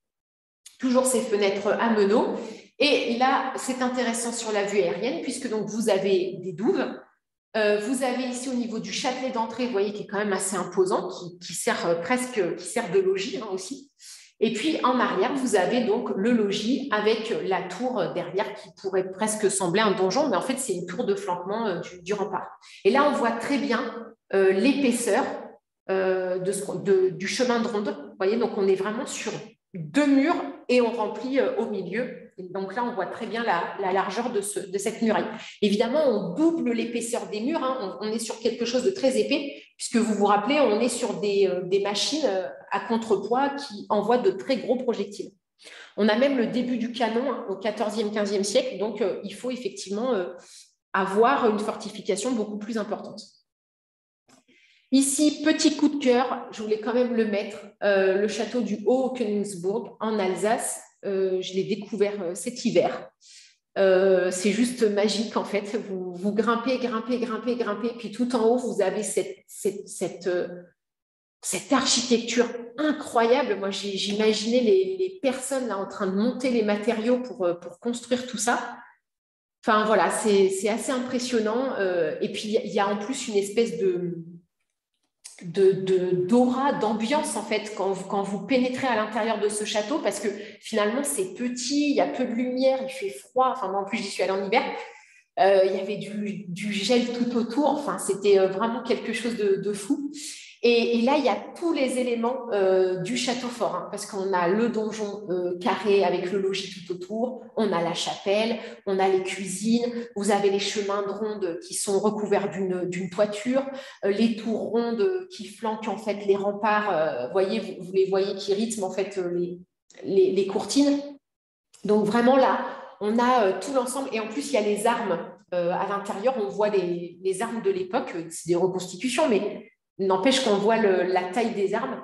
Toujours ces fenêtres à meneaux. Et là, c'est intéressant sur la vue aérienne, puisque donc vous avez des douves. Euh, vous avez ici au niveau du châtelet d'entrée, vous voyez, qui est quand même assez imposant, qui, sert euh, presque qui sert de logis hein, aussi. Et puis en arrière, vous avez donc le logis avec la tour derrière qui pourrait presque sembler un donjon, mais en fait c'est une tour de flanquement euh, du, rempart. Et là, on voit très bien l'épaisseur euh, du chemin de ronde. Vous voyez, donc on est vraiment sur deux murs et on remplit au milieu. Donc là, on voit très bien la, largeur de, cette muraille. Évidemment, on double l'épaisseur des murs. Hein. On, est sur quelque chose de très épais, puisque vous vous rappelez, on est sur des, des machines à contrepoids qui envoie de très gros projectiles. On a même le début du canon hein, au 14e, 15e siècle, donc euh, il faut effectivement euh, avoir une fortification beaucoup plus importante. Ici, petit coup de cœur, je voulais quand même le mettre, euh, le château du Haut-Königsbourg en Alsace. Je l'ai découvert cet hiver. c'est juste magique en fait. Vous, grimpez, grimpez, grimpez, grimpez, puis tout en haut, vous avez cette, cette, cette, architecture incroyable. Moi, j'imaginais les, personnes là en train de monter les matériaux pour, euh, pour construire tout ça. Enfin, voilà, c'est assez impressionnant. Euh, et puis, il y a en plus une espèce de d'aura, de, d'ambiance en fait quand vous, quand vous pénétrez à l'intérieur de ce château parce que finalement c'est petit, il y a peu de lumière, il fait froid, enfin moi en plus j'y suis allée en hiver, euh, il y avait du, du, gel tout autour, enfin c'était vraiment quelque chose de, de fou. Et, là, il y a tous les éléments euh, du château fort, hein, parce qu'on a le donjon euh, carré avec le logis tout autour, on a la chapelle, on a les cuisines, vous avez les chemins de ronde qui sont recouverts d'une toiture, euh, les tours rondes qui flanquent en fait les remparts, voyez, vous, les voyez qui rythment en fait les, les, courtines. Donc vraiment là, on a tout l'ensemble, et en plus, il y a les armes à l'intérieur, on voit les, les armes de l'époque, c'est des reconstitutions, mais N'empêche qu'on voit la taille des armes.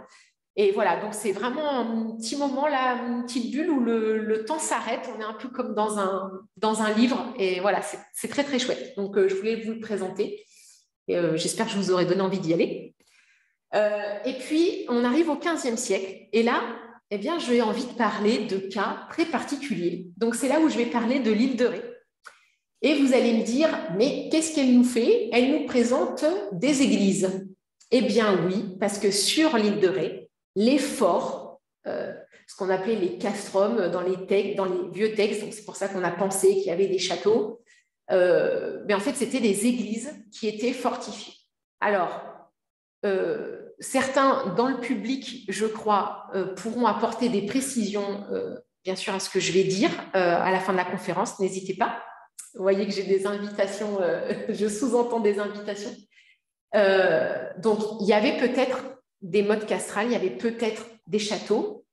Et voilà, donc c'est vraiment un petit moment là, une petite bulle où le, temps s'arrête. On est un peu comme dans un, dans un livre. Et voilà, c'est très très chouette. Donc euh, je voulais vous le présenter. Euh, j'espère que je vous aurai donné envie d'y aller. Euh, et puis, on arrive au 15e siècle. Et là, eh bien, j'ai envie de parler de cas très particuliers. Donc c'est là où je vais parler de l'île de Ré. Et vous allez me dire, mais qu'est-ce qu'elle nous fait? Elle nous présente des églises. Eh bien oui, parce que sur l'île de Ré, les forts, euh, ce qu'on appelait les castrums dans les, vieux textes, c'est pour ça qu'on a pensé qu'il y avait des châteaux, euh, mais en fait c'était des églises qui étaient fortifiées. Alors, euh, certains dans le public, je crois, pourront apporter des précisions, bien sûr, à ce que je vais dire à la fin de la conférence, n'hésitez pas. Vous voyez que j'ai des invitations, je sous-entends des invitations. Euh, donc, il y avait peut-être des modes castrales, il y avait peut-être des châteaux,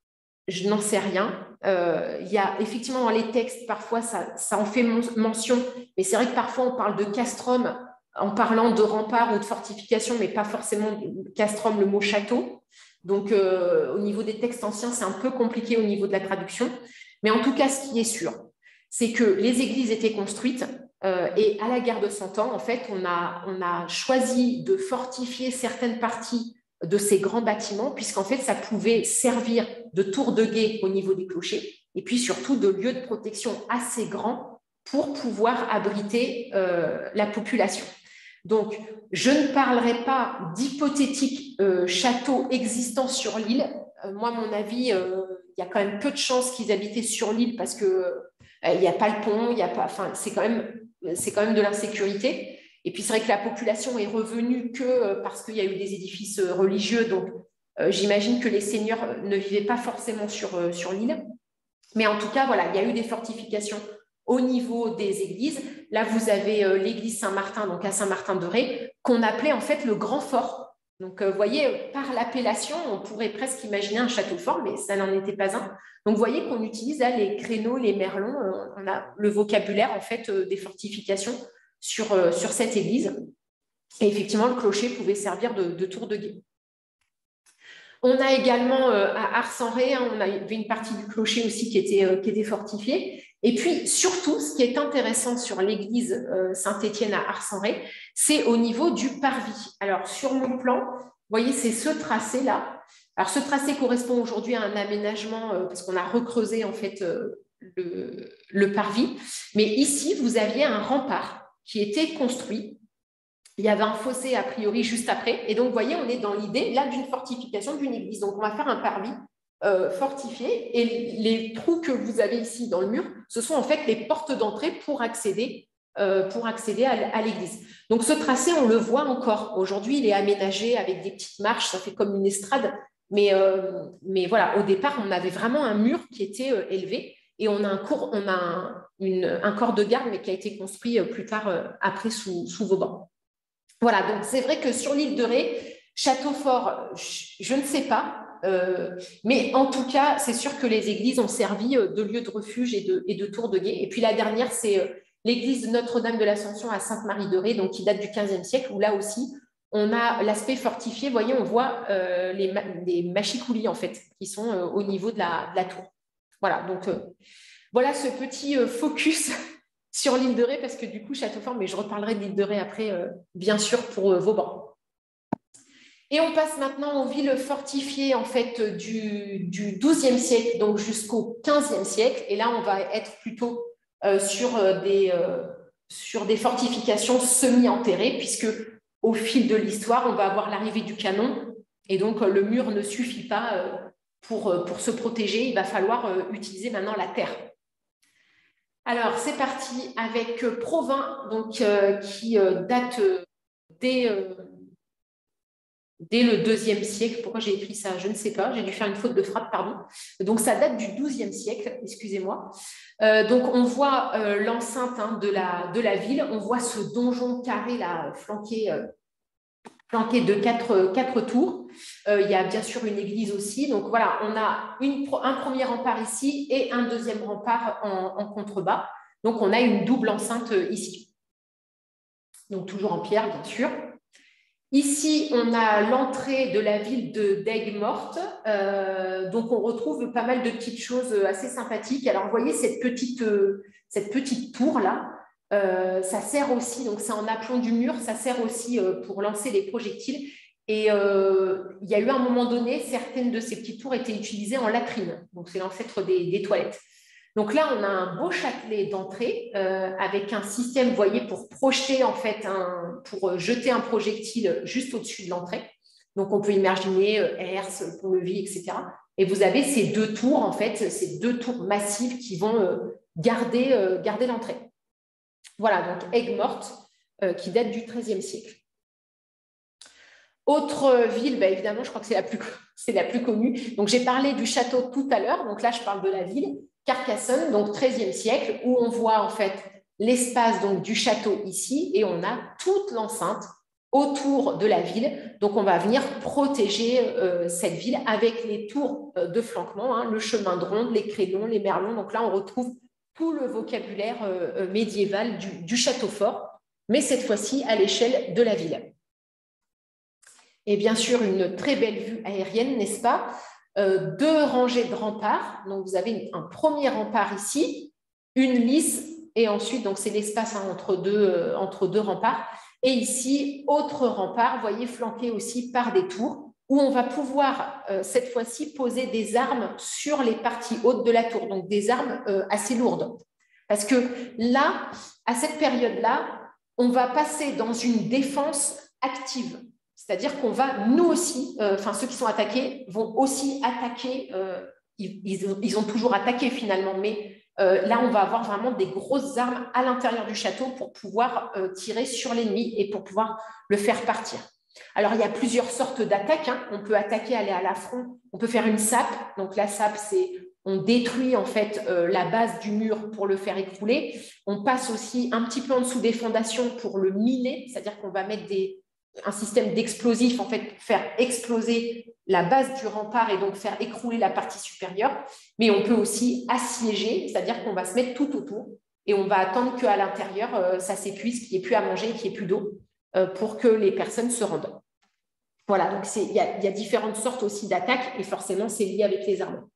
je n'en sais rien. Euh, il y a effectivement dans les textes, parfois ça, en fait mention, mais c'est vrai que parfois on parle de castrum en parlant de rempart ou de fortification, mais pas forcément castrum, le mot château. Donc euh, au niveau des textes anciens, c'est un peu compliqué au niveau de la traduction. Mais en tout cas, ce qui est sûr, c'est que les églises étaient construites euh, et à la guerre de Cent Ans, en fait, on a, on a choisi de fortifier certaines parties de ces grands bâtiments, puisqu'en fait, ça pouvait servir de tour de guet au niveau des clochers, et puis surtout de lieu de protection assez grand pour pouvoir abriter euh, la population. Donc, je ne parlerai pas d'hypothétiques euh, châteaux existants sur l'île. moi, mon avis, il y a quand même peu de chances qu'ils habitaient sur l'île parce que il n'y a pas le pont, y a pas, c'est quand même de l'insécurité. Et puis c'est vrai que la population est revenue que euh, parce qu'il y a eu des édifices euh, religieux, donc euh, j'imagine que les seigneurs ne vivaient pas forcément sur, sur l'île. Mais en tout cas, voilà, il y a eu des fortifications au niveau des églises. Là, vous avez l'église Saint-Martin, donc à Saint-Martin-de-Ré, qu'on appelait en fait le Grand Fort. Donc, vous voyez, par l'appellation, on pourrait presque imaginer un château fort, mais ça n'en était pas un. Donc, vous voyez qu'on utilise là les créneaux, les merlons, euh, on a le vocabulaire en fait euh, des fortifications sur, euh, cette église. Et effectivement, le clocher pouvait servir de, tour de guet. On a également à Ars-en-Ré, hein, on avait une partie du clocher aussi qui était fortifiée. Et puis, surtout, ce qui est intéressant sur l'église Saint-Étienne à Ars-en-Ré, c'est au niveau du parvis. Alors, sur mon plan, vous voyez, c'est ce tracé-là. Alors, ce tracé correspond aujourd'hui à un aménagement euh, parce qu'on a recreusé en fait euh, le, parvis. Mais ici, vous aviez un rempart qui était construit. Il y avait un fossé a priori juste après. Et donc, vous voyez, on est dans l'idée là d'une fortification d'une église. Donc, on va faire un parvis fortifiée et les trous que vous avez ici dans le mur, ce sont en fait les portes d'entrée pour accéder pour accéder à l'église. Donc ce tracé, on le voit encore. Aujourd'hui, il est aménagé avec des petites marches, ça fait comme une estrade. Mais, mais voilà, au départ, on avait vraiment un mur qui était élevé et on a un, cours, on a un, corps de garde, mais qui a été construit plus tard, après, sous, sous Vauban. Voilà, donc c'est vrai que sur l'île de Ré, Château fort, je, ne sais pas, euh, mais en tout cas, c'est sûr que les églises ont servi euh, de lieu de refuge et de, tour de guet. Et puis la dernière, c'est euh, l'église Notre-Dame de l'Ascension à Sainte-Marie-de-Ré, donc qui date du XVe siècle, où là aussi, on a l'aspect fortifié. Vous voyez, on voit les, machicoulis, en fait, qui sont au niveau de la, de la tour. Voilà, donc voilà ce petit focus sur l'île de Ré, parce que du coup, Châteaufort, mais je reparlerai de l'île de Ré après, bien sûr, pour Vauban. Et on passe maintenant aux villes fortifiées en fait du, XIIe siècle, donc jusqu'au XVe siècle. Et là, on va être plutôt euh, sur, euh, des, euh, sur des fortifications semi-enterrées, puisque au fil de l'histoire, on va avoir l'arrivée du canon. Et donc, le mur ne suffit pas pour, pour se protéger. Il va falloir utiliser maintenant la terre. Alors, c'est parti avec Provins, donc, qui date des dès le deuxième siècle. Pourquoi j'ai écrit ça? Je ne sais pas. J'ai dû faire une faute de frappe, pardon. Donc, ça date du XIIe siècle, excusez-moi. Euh, donc, on voit euh, l'enceinte hein, de, la, ville. On voit ce donjon carré là, flanqué, euh, de quatre, tours. il y a bien sûr une église aussi. Donc, voilà, on a un premier rempart ici et un deuxième rempart en, en contrebas. Donc, on a une double enceinte ici. Donc, toujours en pierre, bien sûr. Ici, on a l'entrée de la ville de d'Aigues-Mortes. Euh, donc, on retrouve pas mal de petites choses assez sympathiques. Alors, vous voyez cette petite, euh, cette petite tour-là. Euh, ça sert aussi, donc c'est en aplomb du mur, ça sert aussi pour lancer les projectiles. Et il y a eu un moment donné, certaines de ces petites tours étaient utilisées en latrine. Donc, c'est l'ancêtre des toilettes. Donc là, on a un beau châtelet d'entrée euh, avec un système, vous voyez, pour projeter en fait, un, pour euh, jeter un projectile juste au-dessus de l'entrée. Donc on peut imaginer euh, Herse, pont-levis, etc. Et vous avez ces deux tours, en fait, ces deux tours massives qui vont garder, garder l'entrée. Voilà, donc Aigues-Mortes, qui date du XIIIe siècle. Autre ville, bah, évidemment, je crois que c'est la, plus, la plus connue. Donc j'ai parlé du château tout à l'heure, donc là je parle de la ville. Carcassonne, donc 13e siècle, où on voit en fait l'espace donc du château ici et on a toute l'enceinte autour de la ville. Donc on va venir protéger euh, cette ville avec les tours euh, de flanquement, hein, le chemin de ronde, les crédons, les merlons. Donc là on retrouve tout le vocabulaire euh, médiéval du, du, château fort, mais cette fois-ci à l'échelle de la ville. Et bien sûr une très belle vue aérienne, n'est-ce pas? Euh, deux rangées de remparts. Donc, vous avez un premier rempart ici, une lisse, et ensuite, donc c'est l'espace entre, deux, euh, entre deux remparts. Et ici, autre rempart, vous voyez, flanqué aussi par des tours, où on va pouvoir, euh, cette fois-ci, poser des armes sur les parties hautes de la tour, donc des armes assez lourdes. Parce que là, à cette période-là, on va passer dans une défense active. C'est-à-dire qu'on va, nous aussi, euh, enfin ceux qui sont attaqués vont aussi attaquer, euh, ils, ont toujours attaqué finalement, mais euh, là on va avoir vraiment des grosses armes à l'intérieur du château pour pouvoir tirer sur l'ennemi et pour pouvoir le faire partir. Alors il y a plusieurs sortes d'attaques, hein. on peut attaquer, aller à l'affront, on peut faire une sape, donc la sape c'est on détruit en fait la base du mur pour le faire écrouler. On passe aussi un petit peu en dessous des fondations pour le miner, c'est-à-dire qu'on va mettre des, un système d'explosifs, en fait, faire exploser la base du rempart et donc faire écrouler la partie supérieure. Mais on peut aussi assiéger, c'est-à-dire qu'on va se mettre tout autour et on va attendre qu'à l'intérieur, euh, ça s'épuise, qu'il n'y ait plus à manger, qu'il n'y ait plus d'eau euh, pour que les personnes se rendent. Voilà, donc il y, a différentes sortes aussi d'attaques et forcément, c'est lié avec les armes.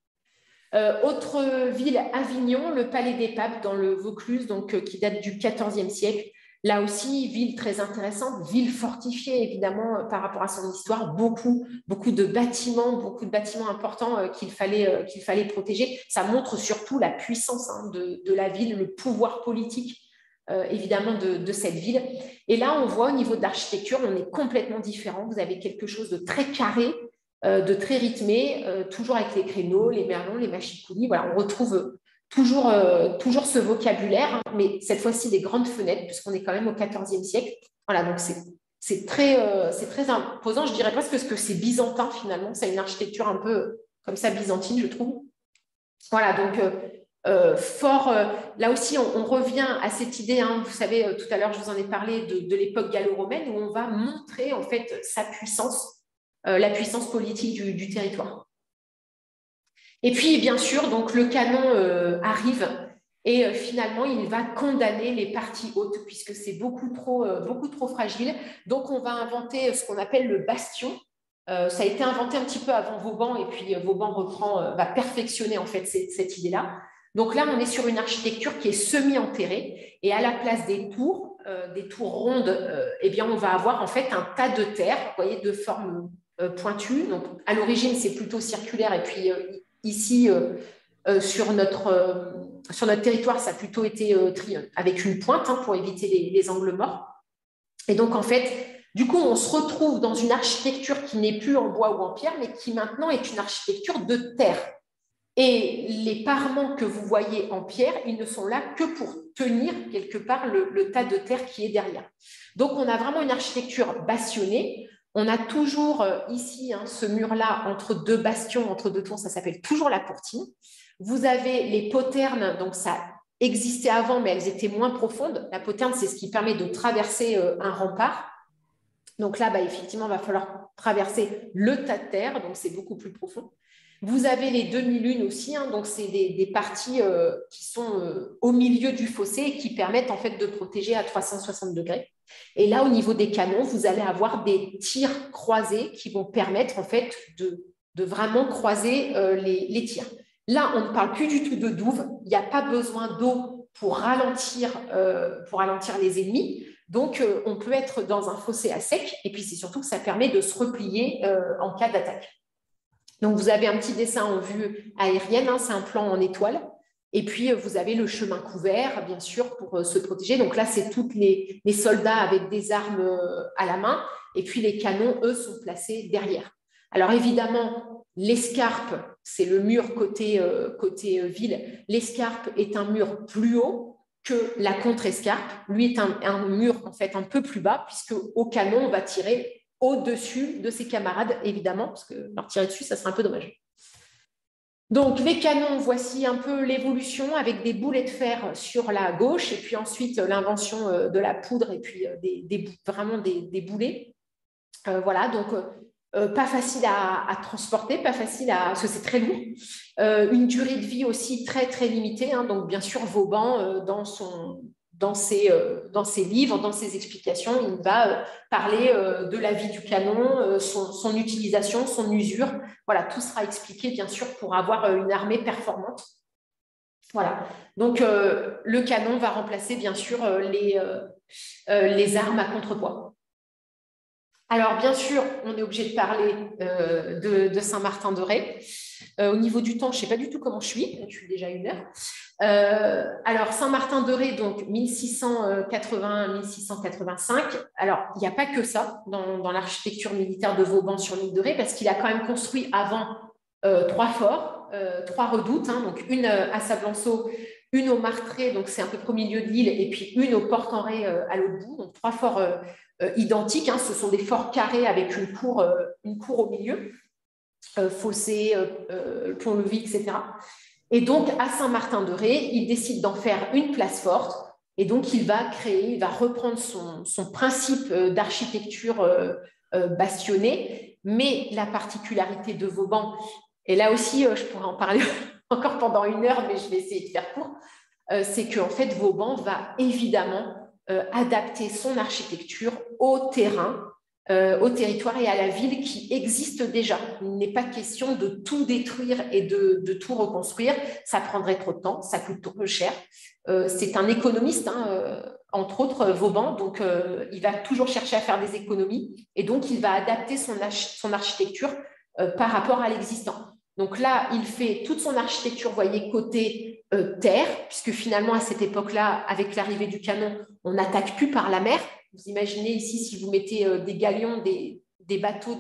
Euh, autre ville, Avignon, le Palais des Papes dans le Vaucluse, donc, qui date du XIVe siècle. Là aussi, ville très intéressante, ville fortifiée évidemment euh, par rapport à son histoire, beaucoup, de bâtiments, beaucoup de bâtiments importants euh, qu'il fallait, euh, qu'il fallait protéger. Ça montre surtout la puissance hein, de, la ville, le pouvoir politique évidemment de, cette ville. Et là, on voit au niveau de l'architecture, on est complètement différent. Vous avez quelque chose de très carré de très rythmé, toujours avec les créneaux, les merlons, les machicoulis. Voilà, on retrouve toujours, toujours ce vocabulaire, hein, mais cette fois-ci des grandes fenêtres, puisqu'on est quand même au XIVe siècle. Voilà, donc c'est très, très imposant. Je dirais presque que c'est byzantin finalement. C'est une architecture un peu comme ça byzantine, je trouve. Voilà, donc euh, fort, euh, là aussi, on, revient à cette idée, hein, vous savez, euh, tout à l'heure, je vous en ai parlé de, l'époque gallo-romaine, où on va montrer en fait sa puissance, la puissance politique du, territoire. Et puis, bien sûr, donc le canon arrive et finalement, il va condamner les parties hautes, puisque c'est beaucoup trop, beaucoup trop fragile. Donc, on va inventer ce qu'on appelle le bastion. ça a été inventé un petit peu avant Vauban, et puis Vauban reprend, va perfectionner en fait cette idée-là. Donc là, on est sur une architecture qui est semi-enterrée et à la place des tours, euh, des tours rondes, euh, eh bien, on va avoir en fait un tas de terre, vous voyez, de forme euh, pointue. Donc à l'origine, c'est plutôt circulaire et puis ici, sur, notre, sur notre territoire, ça a plutôt été avec une pointe hein, pour éviter les, les angles morts. Et donc en fait, du coup, on se retrouve dans une architecture qui n'est plus en bois ou en pierre, mais qui maintenant est une architecture de terre. Et les parements que vous voyez en pierre, ils ne sont là que pour tenir quelque part le, tas de terre qui est derrière. Donc, on a vraiment une architecture bastionnée. On a toujours euh, ici hein, ce mur-là entre deux bastions, entre deux tours, ça s'appelle toujours la courtine. Vous avez les poternes, donc ça existait avant, mais elles étaient moins profondes. La poterne, c'est ce qui permet de traverser euh, un rempart. Donc là, bah, effectivement, il va falloir traverser le tas de terre, donc c'est beaucoup plus profond. Vous avez les demi-lunes aussi, hein, donc c'est des, parties euh, qui sont euh, au milieu du fossé et qui permettent en fait de protéger à 360 degrés. Et là, au niveau des canons, vous allez avoir des tirs croisés qui vont permettre en fait de, vraiment croiser euh, les, tirs. Là, on ne parle plus du tout de douve. Il n'y a pas besoin d'eau pour ralentir, pour ralentir les ennemis. Donc, on peut être dans un fossé à sec. Et puis, c'est surtout que ça permet de se replier en cas d'attaque. Donc, vous avez un petit dessin en vue aérienne, hein, c'est un plan en étoile. Et puis, euh, vous avez le chemin couvert, bien sûr, pour euh, se protéger. Donc là, c'est tous les, soldats avec des armes euh, à la main. Et puis, les canons, eux, sont placés derrière. Alors, évidemment, l'escarpe, c'est le mur côté, ville. L'escarpe est un mur plus haut que la contre-escarpe. Lui est un, un, mur, en fait, un peu plus bas, puisque au canon, on va tirer au-dessus de ses camarades, évidemment, parce que leur tirer dessus, ça serait un peu dommage. Donc, les canons, voici un peu l'évolution avec des boulets de fer sur la gauche, et puis ensuite euh, l'invention euh, de la poudre, et puis euh, des, vraiment des, boulets. voilà, donc pas facile à, transporter, pas facile à, parce que c'est très lourd. une durée de vie aussi très, très limitée. Hein. donc, bien sûr, Vauban, dans son, dans ses, euh, dans ses livres, dans ses explications, il va euh, parler euh, de la vie du canon, son, utilisation, son usure. Voilà, tout sera expliqué, bien sûr, pour avoir une armée performante. Voilà, donc le canon va remplacer, bien sûr, les, les armes à contrepoids. Alors, bien sûr, on est obligé de parler de, Saint-Martin-de-Ré. au niveau du temps, je ne sais pas du tout comment je suis, je suis déjà une heure. Euh, alors, Saint-Martin-de-Ré, donc 1680-1685. Alors, il n'y a pas que ça dans, l'architecture militaire de Vauban sur l'île de Ré, parce qu'il a quand même construit avant euh, trois forts, euh, trois redoutes, hein. donc une à Sablanceau, une au Martré, donc c'est un peu au milieu de l'île, et puis une au Port-en-Ré à l'autre bout, donc trois forts identiques. Hein. ce sont des forts carrés avec une cour, au milieu, fossé, pont-levis, etc. Et donc, à Saint-Martin-de-Ré, il décide d'en faire une place forte. Et donc, il va créer, il va reprendre son, principe euh, d'architecture euh, euh, bastonnée. Mais la particularité de Vauban, et là aussi, je pourrais en parler encore pendant une heure, mais je vais essayer de faire court, c'est qu'en fait, Vauban va évidemment adapter son architecture au terrain euh, au territoire et à la ville qui existe déjà. Il n'est pas question de tout détruire et de, tout reconstruire. Ça prendrait trop de temps, ça coûte trop cher. Euh, c'est un économiste, hein, euh, entre autres Vauban, donc il va toujours chercher à faire des économies et donc il va adapter son architecture par rapport à l'existant. Donc là, il fait toute son architecture, vous voyez, côté terre, puisque finalement, à cette époque-là, avec l'arrivée du canon, on n'attaque plus par la mer, vous imaginez ici, si vous mettez euh, des galions, des, bateaux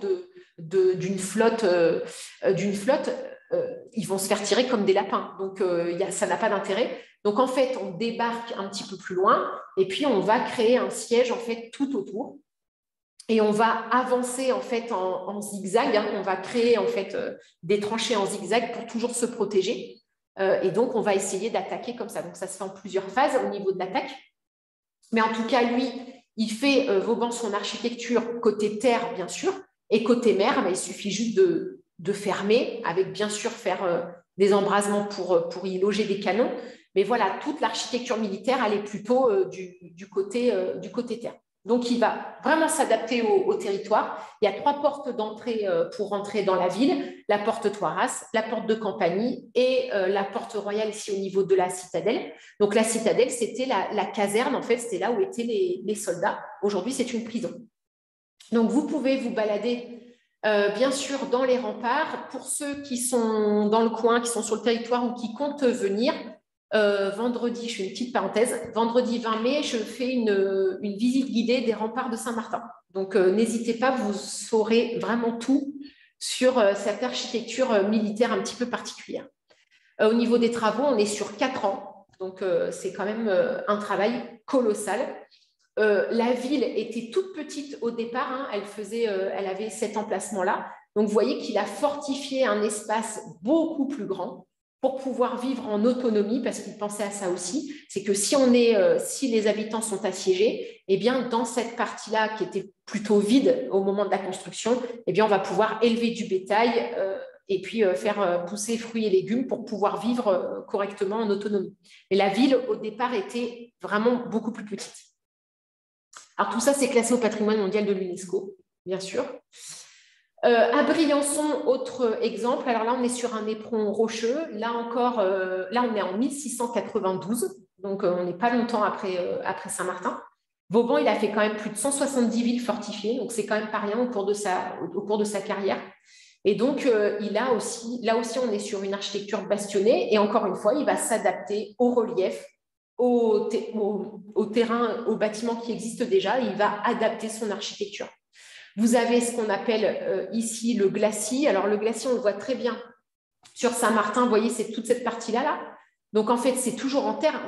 d'une flotte, flotte ils vont se faire tirer comme des lapins. Donc, ça n'a pas d'intérêt. Donc, en fait, on débarque un petit peu plus loin et puis on va créer un siège en fait tout autour. Et on va avancer en fait en, zigzag. Hein. On va créer en fait des tranchées en zigzag pour toujours se protéger. et donc, on va essayer d'attaquer comme ça. Donc, ça se fait en plusieurs phases au niveau de l'attaque. Mais en tout cas, lui, il fait Vauban son architecture côté terre, bien sûr, et côté mer, mais il suffit juste de, fermer, avec bien sûr faire des embrasements pour, y loger des canons. Mais voilà, toute l'architecture militaire, elle est plutôt euh, euh, du côté terre. Donc, il va vraiment s'adapter au, territoire. Il y a trois portes d'entrée euh, pour rentrer dans la ville la porte Toiras, la porte de Campanie et la porte royale ici au niveau de la citadelle. Donc, la citadelle, c'était la, caserne, en fait, c'était là où étaient les, les soldats. Aujourd'hui, c'est une prison. Donc, vous pouvez vous balader bien sûr dans les remparts. Pour ceux qui sont dans le coin, qui sont sur le territoire ou qui comptent venir, euh, vendredi, je fais une petite parenthèse, vendredi 20 mai, je fais une, visite guidée des remparts de Saint-Martin. Donc, euh, n'hésitez pas, vous saurez vraiment tout sur euh, cette architecture militaire un petit peu particulière. au niveau des travaux, on est sur quatre ans, donc c'est quand même un travail colossal. la ville était toute petite au départ, hein. elle, faisait, elle avait cet emplacement-là. Donc, vous voyez qu'il a fortifié un espace beaucoup plus grand pour pouvoir vivre en autonomie, parce qu'il pensait à ça aussi, c'est que si, on est, euh, si les habitants sont assiégés, eh bien, dans cette partie-là qui était plutôt vide au moment de la construction, eh bien, on va pouvoir élever du bétail euh, et puis euh, faire pousser fruits et légumes pour pouvoir vivre correctement en autonomie. Mais la ville, au départ, était vraiment beaucoup plus petite. Alors, tout ça, c'est classé au patrimoine mondial de l'UNESCO, bien sûr. Euh, à Briançon, autre exemple. Alors là, on est sur un éperon rocheux. Là encore, euh, là, on est en 1692. Donc, euh, on n'est pas longtemps après, Saint-Martin. Vauban, il a fait quand même plus de 170 villes fortifiées. Donc, c'est quand même pas rien au cours de sa, carrière. Et donc, il a aussi, là aussi, on est sur une architecture bastonnée. Et encore une fois, il va s'adapter au relief, au, au, au terrain, aux bâtiments qui existent déjà. il va adapter son architecture. Vous avez ce qu'on appelle euh, ici le glacis. Alors, le glacis, on le voit très bien sur Saint-Martin. Vous voyez, c'est toute cette partie-là. Là. Donc, en fait, c'est toujours en terre.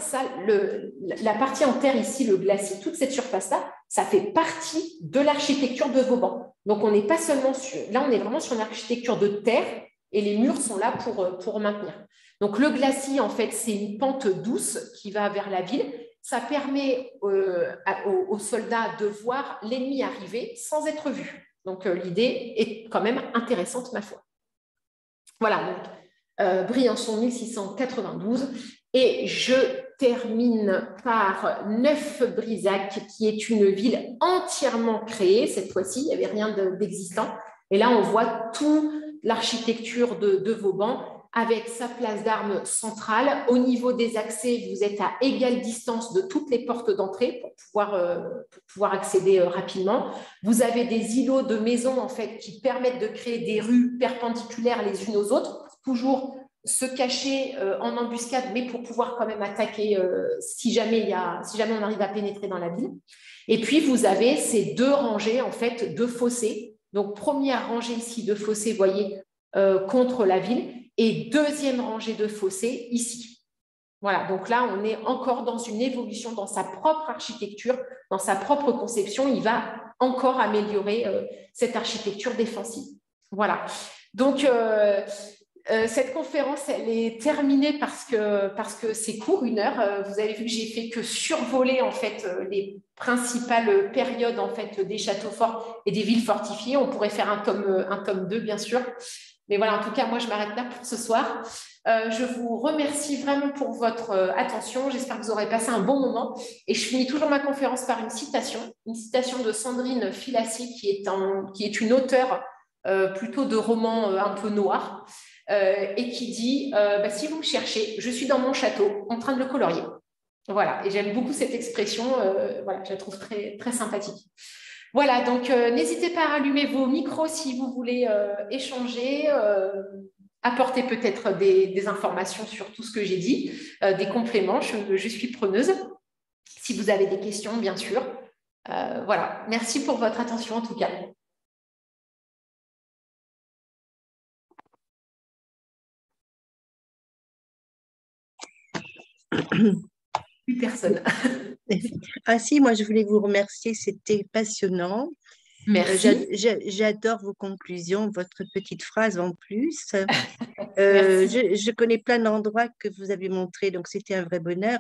La partie en terre ici, le glacis, toute cette surface-là, ça fait partie de l'architecture de Vauban. Donc, on n'est pas seulement sur... Là, on est vraiment sur une architecture de terre et les murs sont là pour, euh, pour maintenir. Donc, le glacis, en fait, c'est une pente douce qui va vers la ville ça permet euh, aux, soldats de voir l'ennemi arriver sans être vu. Donc euh, l'idée est quand même intéressante, ma foi. Voilà, donc euh, Briançon 1692. Et je termine par Neuf-Brisac, qui est une ville entièrement créée. Cette fois-ci, il n'y avait rien d'existant. Et là, on voit toute l'architecture de, de Vauban avec sa place d'armes centrale. Au niveau des accès, vous êtes à égale distance de toutes les portes d'entrée pour pouvoir, euh, pouvoir accéder euh, rapidement. Vous avez des îlots de maisons en fait qui permettent de créer des rues perpendiculaires les unes aux autres, toujours se cacher euh, en embuscade, mais pour pouvoir quand même attaquer si, jamais y a, si jamais on arrive à pénétrer dans la ville. Et puis, vous avez ces deux rangées en fait de fossés. Donc, première rangée ici de fossés, voyez, contre la ville et deuxième rangée de fossés ici. Voilà, donc là, on est encore dans une évolution dans sa propre architecture, dans sa propre conception. Il va encore améliorer euh, cette architecture défensive. Voilà. Donc, euh, euh, cette conférence, elle est terminée parce que parce que c'est court, une heure. vous avez vu que j'ai fait que survoler en fait les principales périodes en fait des châteaux forts et des villes fortifiées. On pourrait faire un tome un tome 2, bien sûr. Mais voilà, en tout cas, moi, je m'arrête là pour ce soir. Euh, je vous remercie vraiment pour votre euh, attention. J'espère que vous aurez passé un bon moment. Et je finis toujours ma conférence par une citation, une citation de Sandrine Filassi, qui est, une auteure euh, plutôt de romans un peu noirs, et qui dit bah, Si vous me cherchez, je suis dans mon château en train de le colorier. Voilà, et j'aime beaucoup cette expression. voilà, je la trouve très sympathique. Voilà, donc euh, n'hésitez pas à allumer vos micros si vous voulez euh, échanger, euh, apporter peut-être des, informations sur tout ce que j'ai dit, des compléments, je, je, suis preneuse. Si vous avez des questions, bien sûr. voilà, merci pour votre attention en tout cas. Plus personne. ah si, moi je voulais vous remercier, c'était passionnant. Merci. J'adore vos conclusions, votre petite phrase en plus. Euh, je, je, connais plein d'endroits que vous avez montrés, donc c'était un vrai bonheur.